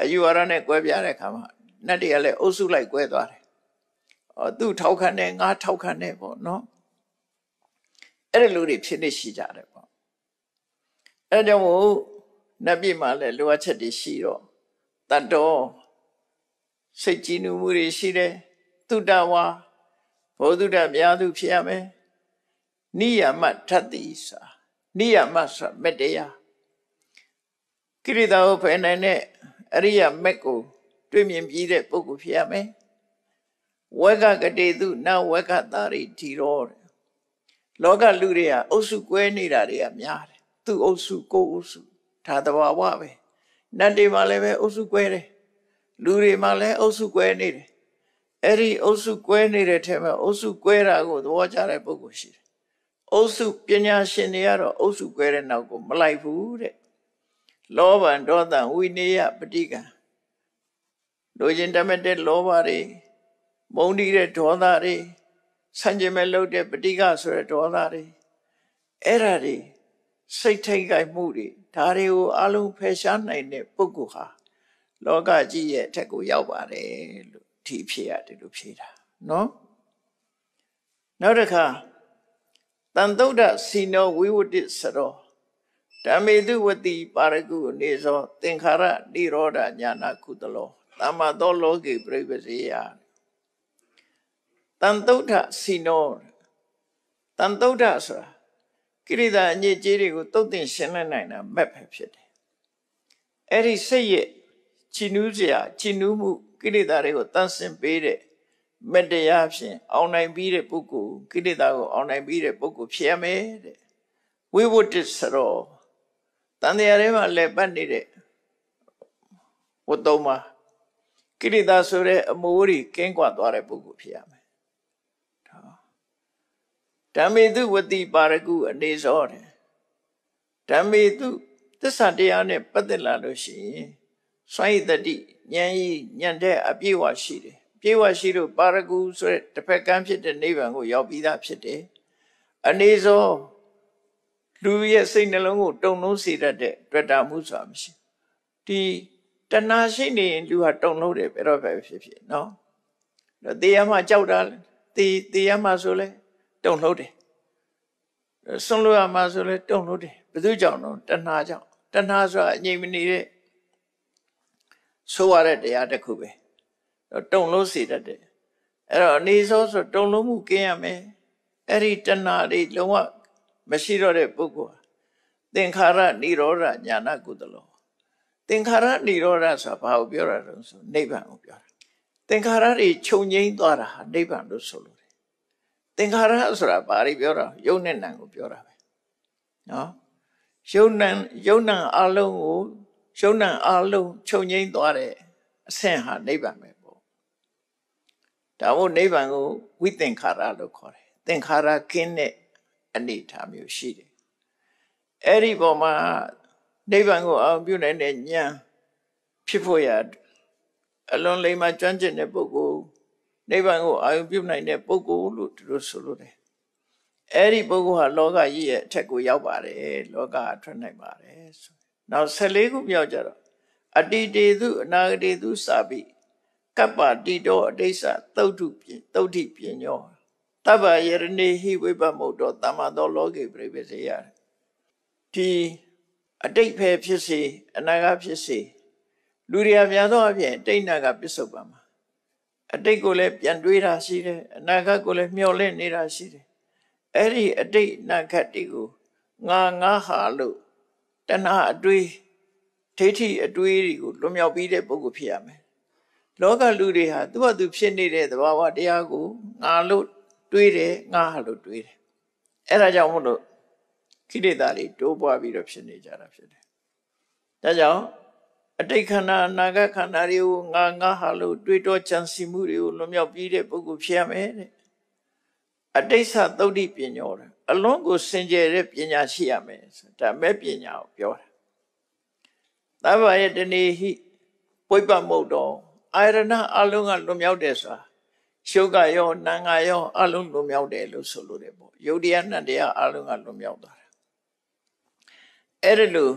အယူဝါဒနဲ့ကွဲပြားတဲ့ခါမှာနတ်တွေကလည်းအုပ်စုလိုက်ကွဲသွားတယ်။အော် သူ့ထောက်ခံတယ်ငါထောက်ခံတယ်ပေါ့နော်။အဲ့ဒီလူတွေဖြစ်နေရှိကြတယ်ပေါ့။အဲ့ကြောင့်မို့နတ်ပြည်မှာလည်းလိုအပ်ချက်တွေရှိတော့တတ်တော်စိတ်ကြည်နူမှုတွေရှိတယ်။တုတ္တဝါဘောဓုတများသူဖြစ်ရမယ်။နိယမထတ္တိစာနိယမဆိုမတရားကိရိတာကိုဖယ်နိုင်တဲ့အရိယမက်ကို တွေ့မြင်ပြီးတဲ့ပုဂ္ဂိုလ်ဖြစ်ရမယ် ဝက်ကကတိတုနဝက်ကတာရိထီရောလောကလူတွေကအုပ်စုကွဲနေတာတွေကများတယ်သူအုပ်စုကိုအုပ်စုဒါတဘာဝပဲနတ်တွေမှာလည်းပဲအုပ်စုကွဲတယ်လူတွေမှာလည်းအုပ်စုကွဲနေတယ်အဲ့ဒီအုပ်စုကွဲနေတဲ့ထဲမှာအုပ်စုကွဲတာကိုသဘောကျတဲ့ပုဂ္ဂိုလ်ရှိတယ်အုပ်စုပညာရှင်တွေကတော့အုပ်စုကွဲတဲ့နောက်ကိုမလိုက်ဘူးတဲ့လောဘဒေါသဝိနည်းပဋိကံလိုချင်တမတဲ့လောဘတွေ မုန်းတီးတဲ့ဒေါသတွေဆန့်ကျင်မဲ့လုပ်တဲ့ပဋိကဆိုတဲ့ဒေါသတွေအဲ့ဓာတွေစိတ်ထိတ်ခိုက်မှုတွေဒါတွေကိုအလုံးဖယ်ရှားနိုင်တဲ့ပုဂ္ဂိုလ်ဟာလောကကြီးရဲ့အထက်ကိုရောက်ပါတယ်လို့ဒီဖြစ်ရတယ်လို့ဖြေတာနော်နောက်တစ်ခါတန်တုဒ္ဒစီနောဝိဝတိစရောဓမ္မေတုဝတိပါရကုနေသောသင်္ခါရនិရောဓညာနာကုတလောတမ္မာသောလောကေပြိပစေယ တန်တုဒ္ဒစီနောတန်တုဒ္ဒဆိုတာကိရိတာအညစ်အကြေးတွေကိုတုတ်တင်ရှင်းလင်းနိုင်တာမက်ပဲဖြစ်တယ်အဲ့ဒီစိတ်ရဲ့ချီနူးစရာချီနူးမှုကိရိတာတွေကိုတန်ဆင်ပေးတဲ့မတရားဖြင့်အောင်နိုင်ပြီးတဲ့ပုဂ္ဂိုလ်ကိလေသာကိုအောင်နိုင်ပြီးတဲ့ပုဂ္ဂိုလ်ဖြစ်ရမယ်တဲ့ဝိဝတ္တစရောတန်တရားထဲမှာလည်းပတ်နေတဲ့ဝတ္တုံးမှာကိလေသာဆိုတဲ့အမိုးတွေကင်းကွာသွားတဲ့ပုဂ္ဂိုလ်ဖြစ်ရမယ် ဓမ္မေတုဝတိပါရကုအနေစောတယ်ဓမ္မေတုသစ္စာတရားနဲ့ပတ်သက်လာလို့ရှိရင်စွန့်ရည်တတိဉာဏ်ဤဉာဏ်တဲ့အပြည့်အဝရှိတယ်ပြေဝရှိလို့ပါရဂူဆိုတဲ့တစ်ဖက်ကမ်းဖြစ်တဲ့နိဗ္ဗာန်ကိုရောက်ပြီးသားဖြစ်တယ်။အနေသောလူရဲ့စိတ်နှလုံးကိုတုံလုံးစေတတ်တဲ့တွေ့တာမှုဆိုတာမရှိ။ဒီတဏှာရှိနေရင်လူဟာတုံလုံးတယ်ဘယ်တော့ပဲဖြစ်ဖြစ်နော်။ဒါတရားမှကြောက်တာတေတရားမှဆိုလဲ တုံလုံးတယ်။ဆုံးလို့ရမှဆိုလဲတုံလုံးတယ်။ဘယ်သူကြောင့်တော့တဏှာကြောင့်တဏှာဆိုတာအငြိမ့်မနေတဲ့ဆိုရတဲ့တရားတစ်ခုပဲ။တုံလို့စေတတ်တယ်အဲ့တော့အနေစောဆိုတုံလို့မှုကင်းရမယ်အဲ့ဒီတဏှာတွေလုံးဝမရှိတော့တဲ့ပုဂ္ဂိုလ်သင်္ခါရនិရောဓညာနာကုသလောသင်္ခါရនិရောဓဆိုတာဘာကိုပြောတာလဲဆိုနိဗ္ဗာန်ကိုပြောတာသင်္ခါရတွေခြုံငိမ့်သွားတာဟာနိဗ္ဗာန်လို့ဆိုလို့တယ် သင်္ခါရဆိုတာဘာတွေပြောတာယုံနဲ့နံကိုပြောတာပဲနော်ယုံနံယုံနံအလုံးကိုယုံနံအလုံးခြုံငိမ့်သွားတဲ့အဆင့်ဟာနိဗ္ဗာန်ပဲဒါမို့နိဗ္ဗာန်ကိုဝိသင်္ခါရလို့ခေါ်တယ်သင်္ခါရကင်းတဲ့အနေအထားမျိုးရှိတယ်အဲ့ဒီပေါ်မှာနိဗ္ဗာန်ကိုအောင်ပြုနိုင်တဲ့ဉာဏ်ဖြစ်ဖို့ရအလွန်လိမ္မာကျွမ်းကျင်တဲ့ပုဂ္ဂိုလ် နိဗ္ဗာန်ကိုအာရုံပြုနိုင်တဲ့ပုဂ္ဂိုလ်လို့သူတို့ဆိုလိုတယ်အဲ့ဒီပုဂ္ဂိုလ်ဟာလောကကြီးရဲ့အထက်ကိုရောက်ပါတယ်လောကအထွက်နိုင်ပါတယ်ဆိုနောက်14ခုမြောက်ကြတော့အတိတေသူအနာဂတေသူစာပိကပ္ပတိတောအဋ္ဌိစ္စသုတ်တုပြင်သုတ်တိပညောတဗ္ဗယရဏိဟိဝိပမုတ်တောတမ္မာသောလောကေပြိပစေယဒီအတိတ်ဖယ်ဖြစ်စေအနာဂတ်ဖြစ်စေလူတွေအများသောအဖြစ်တိတ်နာကပစ္စုပန်မှာ အတိတ်ကိုလည်းပြန်တွေးတာရှိတယ်အနာဂတ်ကိုလည်းမျှော်လင့်နေတာရှိတယ်အဲ့ဒီအတိတ်အနာဂတ်တွေကိုငါငါဟာလို့တဏှာအတွေးဒိဋ္ဌိအတွေးတွေကိုလွန်မြောက်ပြီးတဲ့ပုဂ္ဂိုလ်ဖြစ်ရမယ်လောကလူတွေဟာသူ့ဟာသူဖြစ်နေတဲ့သဘာဝတရားကိုငါလို့တွေးတယ်ငါဟာလို့တွေးတယ်အဲ့ဒါကြောင့်မို့လို့ခိလေသာတွေတိုးပွားပြီးတော့ဖြစ်နေကြတာဖြစ်တယ်ဒါကြောင့် အတိတ်ခန္ဓာအနာဂတ်ခန္ဓာတွေကိုငါငါဟာလို့တွေးတောကြံစီမှုတွေကိုလွန်မြောက်ပြီးတဲ့ပုဂ္ဂိုလ်ဖြစ်ရမယ်တဲ့အတိတ်ဆသုတ်တိပညာတယ်အလွန်ကိုစင်ကြယ်တဲ့ပညာရှိရမယ်ဒါမဲ့ပညာကိုပြောတာသဗ္ဗယတနေဟိပွိပမုတ်တော်အာရဏအလုံးကလွန်မြောက်တယ်ဆိုတာရှုကရောနာငါရောအလုံးလွန်မြောက်တယ်လို့ဆိုလိုတယ်ပေါ့ယုတ်တရားနဲ့တရားအလုံးကလွန်မြောက်သွားတာအဲ့ဒါလို့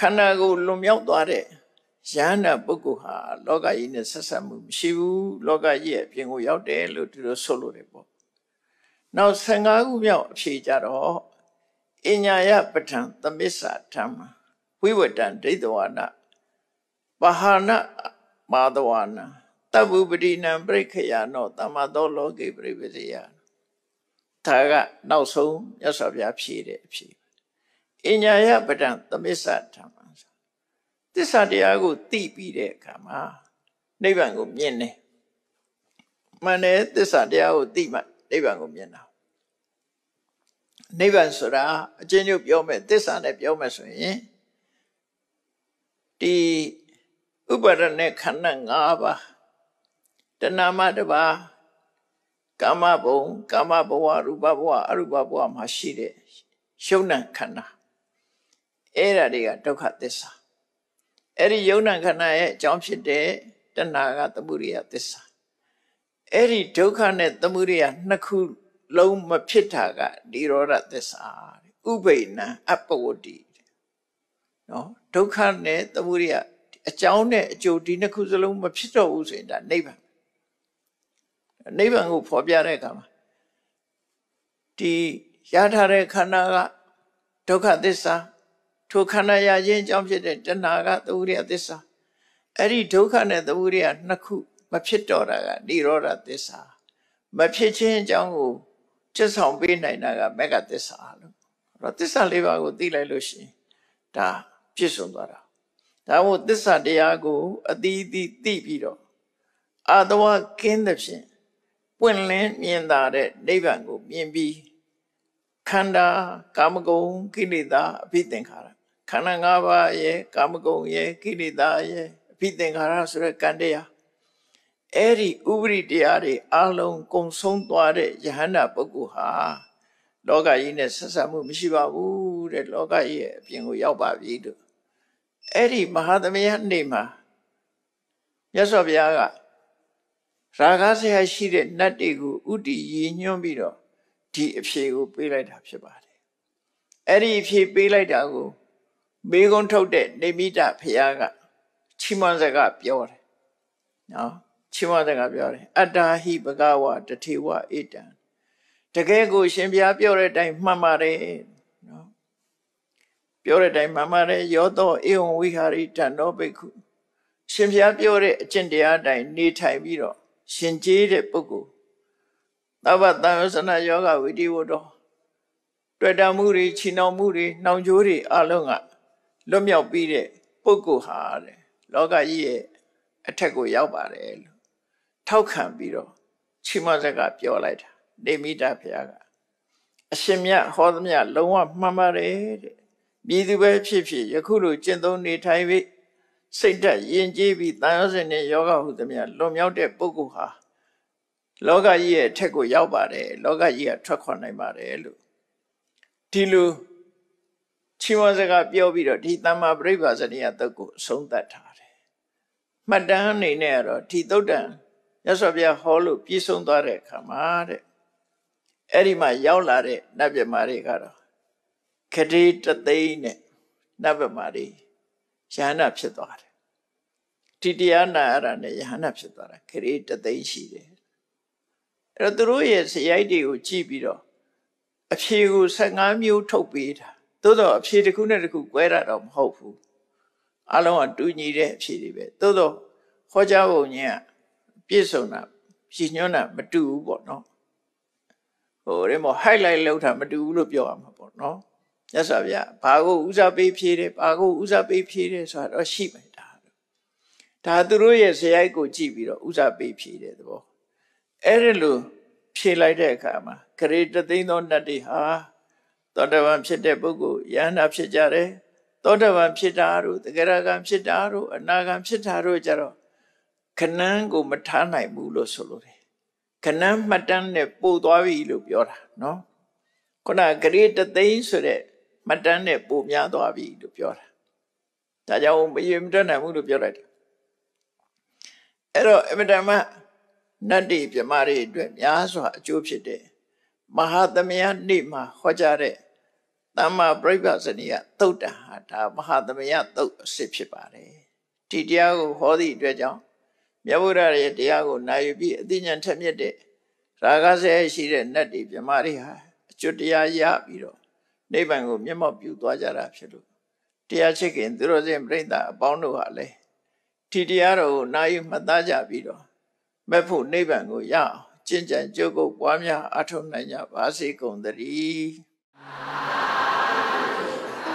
ခန္ဓာကိုယ်လွန်မြောက်သွားတဲ့ယန္တာပုဂ္ဂိုလ်ဟာလောကကြီးနဲ့ဆက်ဆက်မှုမရှိဘူးလောကကြီးရဲ့အပြင်ကိုရောက်တယ်လို့သူတို့ဆိုလိုတယ်ပေါ့နောက်15ခုမြောက်အဖြေကြတော့အညာယပဋ္ဌံသမစ္ဆာဓမ္မဝိဝတံဒိဋ္ဌဝါနပဟာနမာသဝနာတဗ္ဗုပတိနံပြိခယနောတမ္မသောလောကေပြိပစီယဒါကနောက်ဆုံးမြတ်စွာဘုရားဖြေတဲ့အဖြေ အညာယပဋ္ဌံသမစ္ဆာဓမ္မသစ္စာတရားကိုသိပြီးတဲ့အခါမှာနိဗ္ဗာန်ကိုမြင်တယ်မှန်တယ်သစ္စာတရားကိုသိမှနိဗ္ဗာန်ကိုမြင်တာနိဗ္ဗာန်ဆိုတာအချင်းချင်းပြောမယ်သစ္စာနဲ့ပြောမယ်ဆိုရင်ဒီဥပါဒณะခန္ဓာ၅ပါးတဏမတပါကာမဘုံကာမဘဝရူပဘဝအရူပဘဝမှာရှိတဲ့ရှုံဏခန္ဓာ အဲ့ဒါတွေကဒုက္ခသစ္စာအဲ့ဒီယုံဏခန္ဓာရဲ့အကြောင်းဖြစ်တဲ့တဏှာကသမုဒိယသစ္စာအဲ့ဒီဒုက္ခနဲ့သမုဒိယနှစ်ခုလုံးမဖြစ်တာကនិရောဓသစ္စာဥပိ္ပနံအပဝတိနော်ဒုက္ခနဲ့သမုဒိယအကြောင်းနဲ့အကျိုးဒီနှစ်ခုစလုံးမဖြစ်တော့ဘူးဆိုရင်ဒါနိဗ္ဗာန်နိဗ္ဗာန်ကိုဖော်ပြတဲ့အခါမှာဒီရထားတဲ့ခန္ဓာကဒုက္ခသစ္စာ ထိုခန္ဓာရခြင်းအကြောင်းဖြစ်တဲ့တဏှာကသမုဒိယသစ္စာအဲ့ဒီဒုက္ခနဲ့သမုဒိယနှစ်ခုမဖြစ်တော့တာကនិရောဓသစ္စာမဖြစ်ခြင်းအကြောင်းကိုကျက်ဆောင်ပေးနိုင်တာကမက္ကသစ္စာလို့အဲ့တော့သစ္စာလေးပါးကိုသိလိုက်လို့ရှိရင်ဒါပြည့်စုံသွားတာဒါမို့သစ္စာတရားကိုအတိအသီးသိပြီးတော့အာတဝကင်းတဲ့ဖြင့်ပွင့်လင်းမြင်သာတဲ့နိဗ္ဗာန်ကိုမြင်ပြီးခန္ဓာကာမဂုဏ်ကိလေသာအဖိသင်္ခါရ ခန္ဓာ၅ပါးရဲ့ကာမဂုဏ်ရဲ့ကိလေသာရဲ့အဖိသင်္ခါရဆိုတဲ့ကံတရားအဲ့ဒီဥပရိတရားတွေအလုံးကုံဆုံးသွားတဲ့ယဟန္တာပုဂ္ဂိုလ်ဟာလောကကြီးနဲ့ဆက်ဆံမှုမရှိပါဘူးတဲ့လောကကြီးရဲ့အပြင်ကိုရောက်ပါပြီလို့အဲ့ဒီမဟာသမယနေ့မှာမြတ်စွာဘုရားကရာဂဆရာရှိတဲ့နတ်တွေကိုဥတီရည်ညွှန်းပြီးတော့ဒီအဖြေကိုပေးလိုက်တာဖြစ်ပါတယ်အဲ့ဒီအဖြေပေးလိုက်တာကို မေကုံထုတ်တဲ့နေမိတဘုရားကချီးမွမ်းစကားပြောတယ်နော်ချီးမွမ်းစကားပြောတယ်အတ္တာဟိဘဂဝတထေဝဧတံတကယ်ကို ရှင်ဘုရားပြောတဲ့အတိုင်းမှန်ပါတယ်နော်ပြောတဲ့အတိုင်းမှန်ပါတယ်ယောသောဧဝံဝိဟာရိတံတော်ဘိက္ခုရှင်ဘုရားပြောတဲ့အကျင့်တရားအတိုင်းနေထိုင်ပြီးတော့ရှင်ကျေးတဲ့ပုဂ္ဂိုလ်သဗ္ဗတံယောဇနယောဂဝိတိဝတ္တောတွေ့တာမှုတွေချီနှောင်မှုတွေနှောင်ကြိုးတွေအလုံးက လွတ်မြောက်ပြီးတဲ့ပုဂ္ဂိုလ်ဟာတဲ့လောကကြီးရဲ့အထက်ကိုရောက်ပါတယ်လို့ထောက်ခံပြီးတော့ချီးမွမ်းစကားပြောလိုက်တာနေမိတာဘုရားကအရှင်မြတ်ဟောသမျှလုံးဝမှန်ပါတယ်တဲ့မြည်သူပဲဖြစ်ဖြစ်ယခုလိုကျင့်သုံးနေထိုင်ပြီးစိတ်ဓာတ်ယဉ်ကျေးပြီးတန်ရောစင်နဲ့ယောဂဟုသမျှလွန်မြောက်တဲ့ပုဂ္ဂိုလ်ဟာလောကကြီးရဲ့အထက်ကိုရောက်ပါတယ်လောကကြီးကထွက်ခွာနိုင်ပါတယ်လို့ဒီလို ချီးမွမ်းစကားပြောပြီးတော့ဒီတမ္မာပရိပါဇနိယတုတ်ကိုအဆုံးသတ်ထားတယ်မှတ်တမ်းအနေနဲ့ကတော့ဒီသုတ်တံရသော်ပြဟောလို့ပြည့်စုံသွားတဲ့အခါမှာတဲ့အဲ့ဒီမှာရောက်လာတဲ့နတ်ပြမာတွေကတော့ခတိတသိန်းနဲ့နတ်ပြမာတွေယဟနာဖြစ်သွားတယ်ဒီတရားနာရတာနဲ့ယဟနာဖြစ်သွားတာခတိတသိန်းရှိတယ်အဲ့တော့သူတို့ရဲ့စရိုက်တွေကိုကြည့်ပြီးတော့အဖြေကို15မျိုးထုတ်ပေးတာ သို့တော့အဖြေတစ်ခုနဲ့တစ်ခုကွဲတာတော့မဟုတ်ဘူးအလုံးကတူညီတဲ့အဖြေတွေပဲသို့တော့ဟောကြားပုံကြီးကပြည့်စုံတာရှင်းညွှန်းတာမတူဘူးပေါ့နော်ဟိုရဲမော highlight လောက်တာမတူဘူးလို့ပြောရမှာပေါ့နော်မြတ်စွာဘုရားဘာကိုဥစားပေးဖြေတယ်ဘာကိုဥစားပေးဖြေတယ်ဆိုတာတော့ရှိမယ်ဒါဒါသူတို့ရဲ့ဇယိုက်ကိုကြည့်ပြီးတော့ဥစားပေးဖြေတယ်သဘောအဲ့ဒါလို့ဖြေလိုက်တဲ့အခါမှာဂရေတသိန်းသောနတ်တွေဟာ သောတပန်ဖြစ်တဲ့ပုဂ္ဂိုလ်ယန္တာဖြစ်ကြတယ်သောတပန်ဖြစ်တာတို့တဂရကံဖြစ်တာတို့အနာကံဖြစ်တာတို့ကြတော့ခဏန်းကိုမထားနိုင်ဘူးလို့ဆိုလိုတယ်ခဏန်းမှတ်တမ်းနဲ့ပို့သွားပြီလို့ပြောတာနော်ခုနဂရေတသိန်းဆိုတဲ့မှတ်တမ်းနဲ့ပို့များသွားပြီလို့ပြောတာဒါကြောင့်မရေမတက်နိုင်ဘူးလို့ပြောလိုက်တယ်အဲ့တော့အမတမနတ်တိပြမတွေအတွက်များစွာအကျိုးဖြစ်တယ်မဟာသမယနေ့မှာဟောကြားတဲ့ တမ္မာပြိပ္ပဇနိယသုတ်တံဟာဒါမဟာသမယသုတ်အစ်စ်ဖြစ်ပါတယ်ဒီတရားကိုဟောသည့်အတွက်ကြောင့်မြတ်ဗုဒ္ဓရဲ့တရားကိုနာယူပြီးအသိဉာဏ်ထက်မြက်တဲ့ရာဂဆဲရှိတဲ့နတ်တွေမြမတွေဟာအကျွတ်တရားရပြီးတော့နိဗ္ဗာန်ကိုမျက်မှောက်ပြုသွားကြတာဖြစ်လို့တရားချစ်ခင်သူတော်စင်ပြိဿအပေါင်းတို့ဟာလည်းဒီတရားတော်ကိုနာယူမှတ်သားကြပြီးတော့မဲ့ဖို့နိဗ္ဗာန်ကိုရအောင်ကျင့်ကြံကြိုးကုပ်ပွားများအထောက်နိုင်ကြပါစေကုန်သတည်း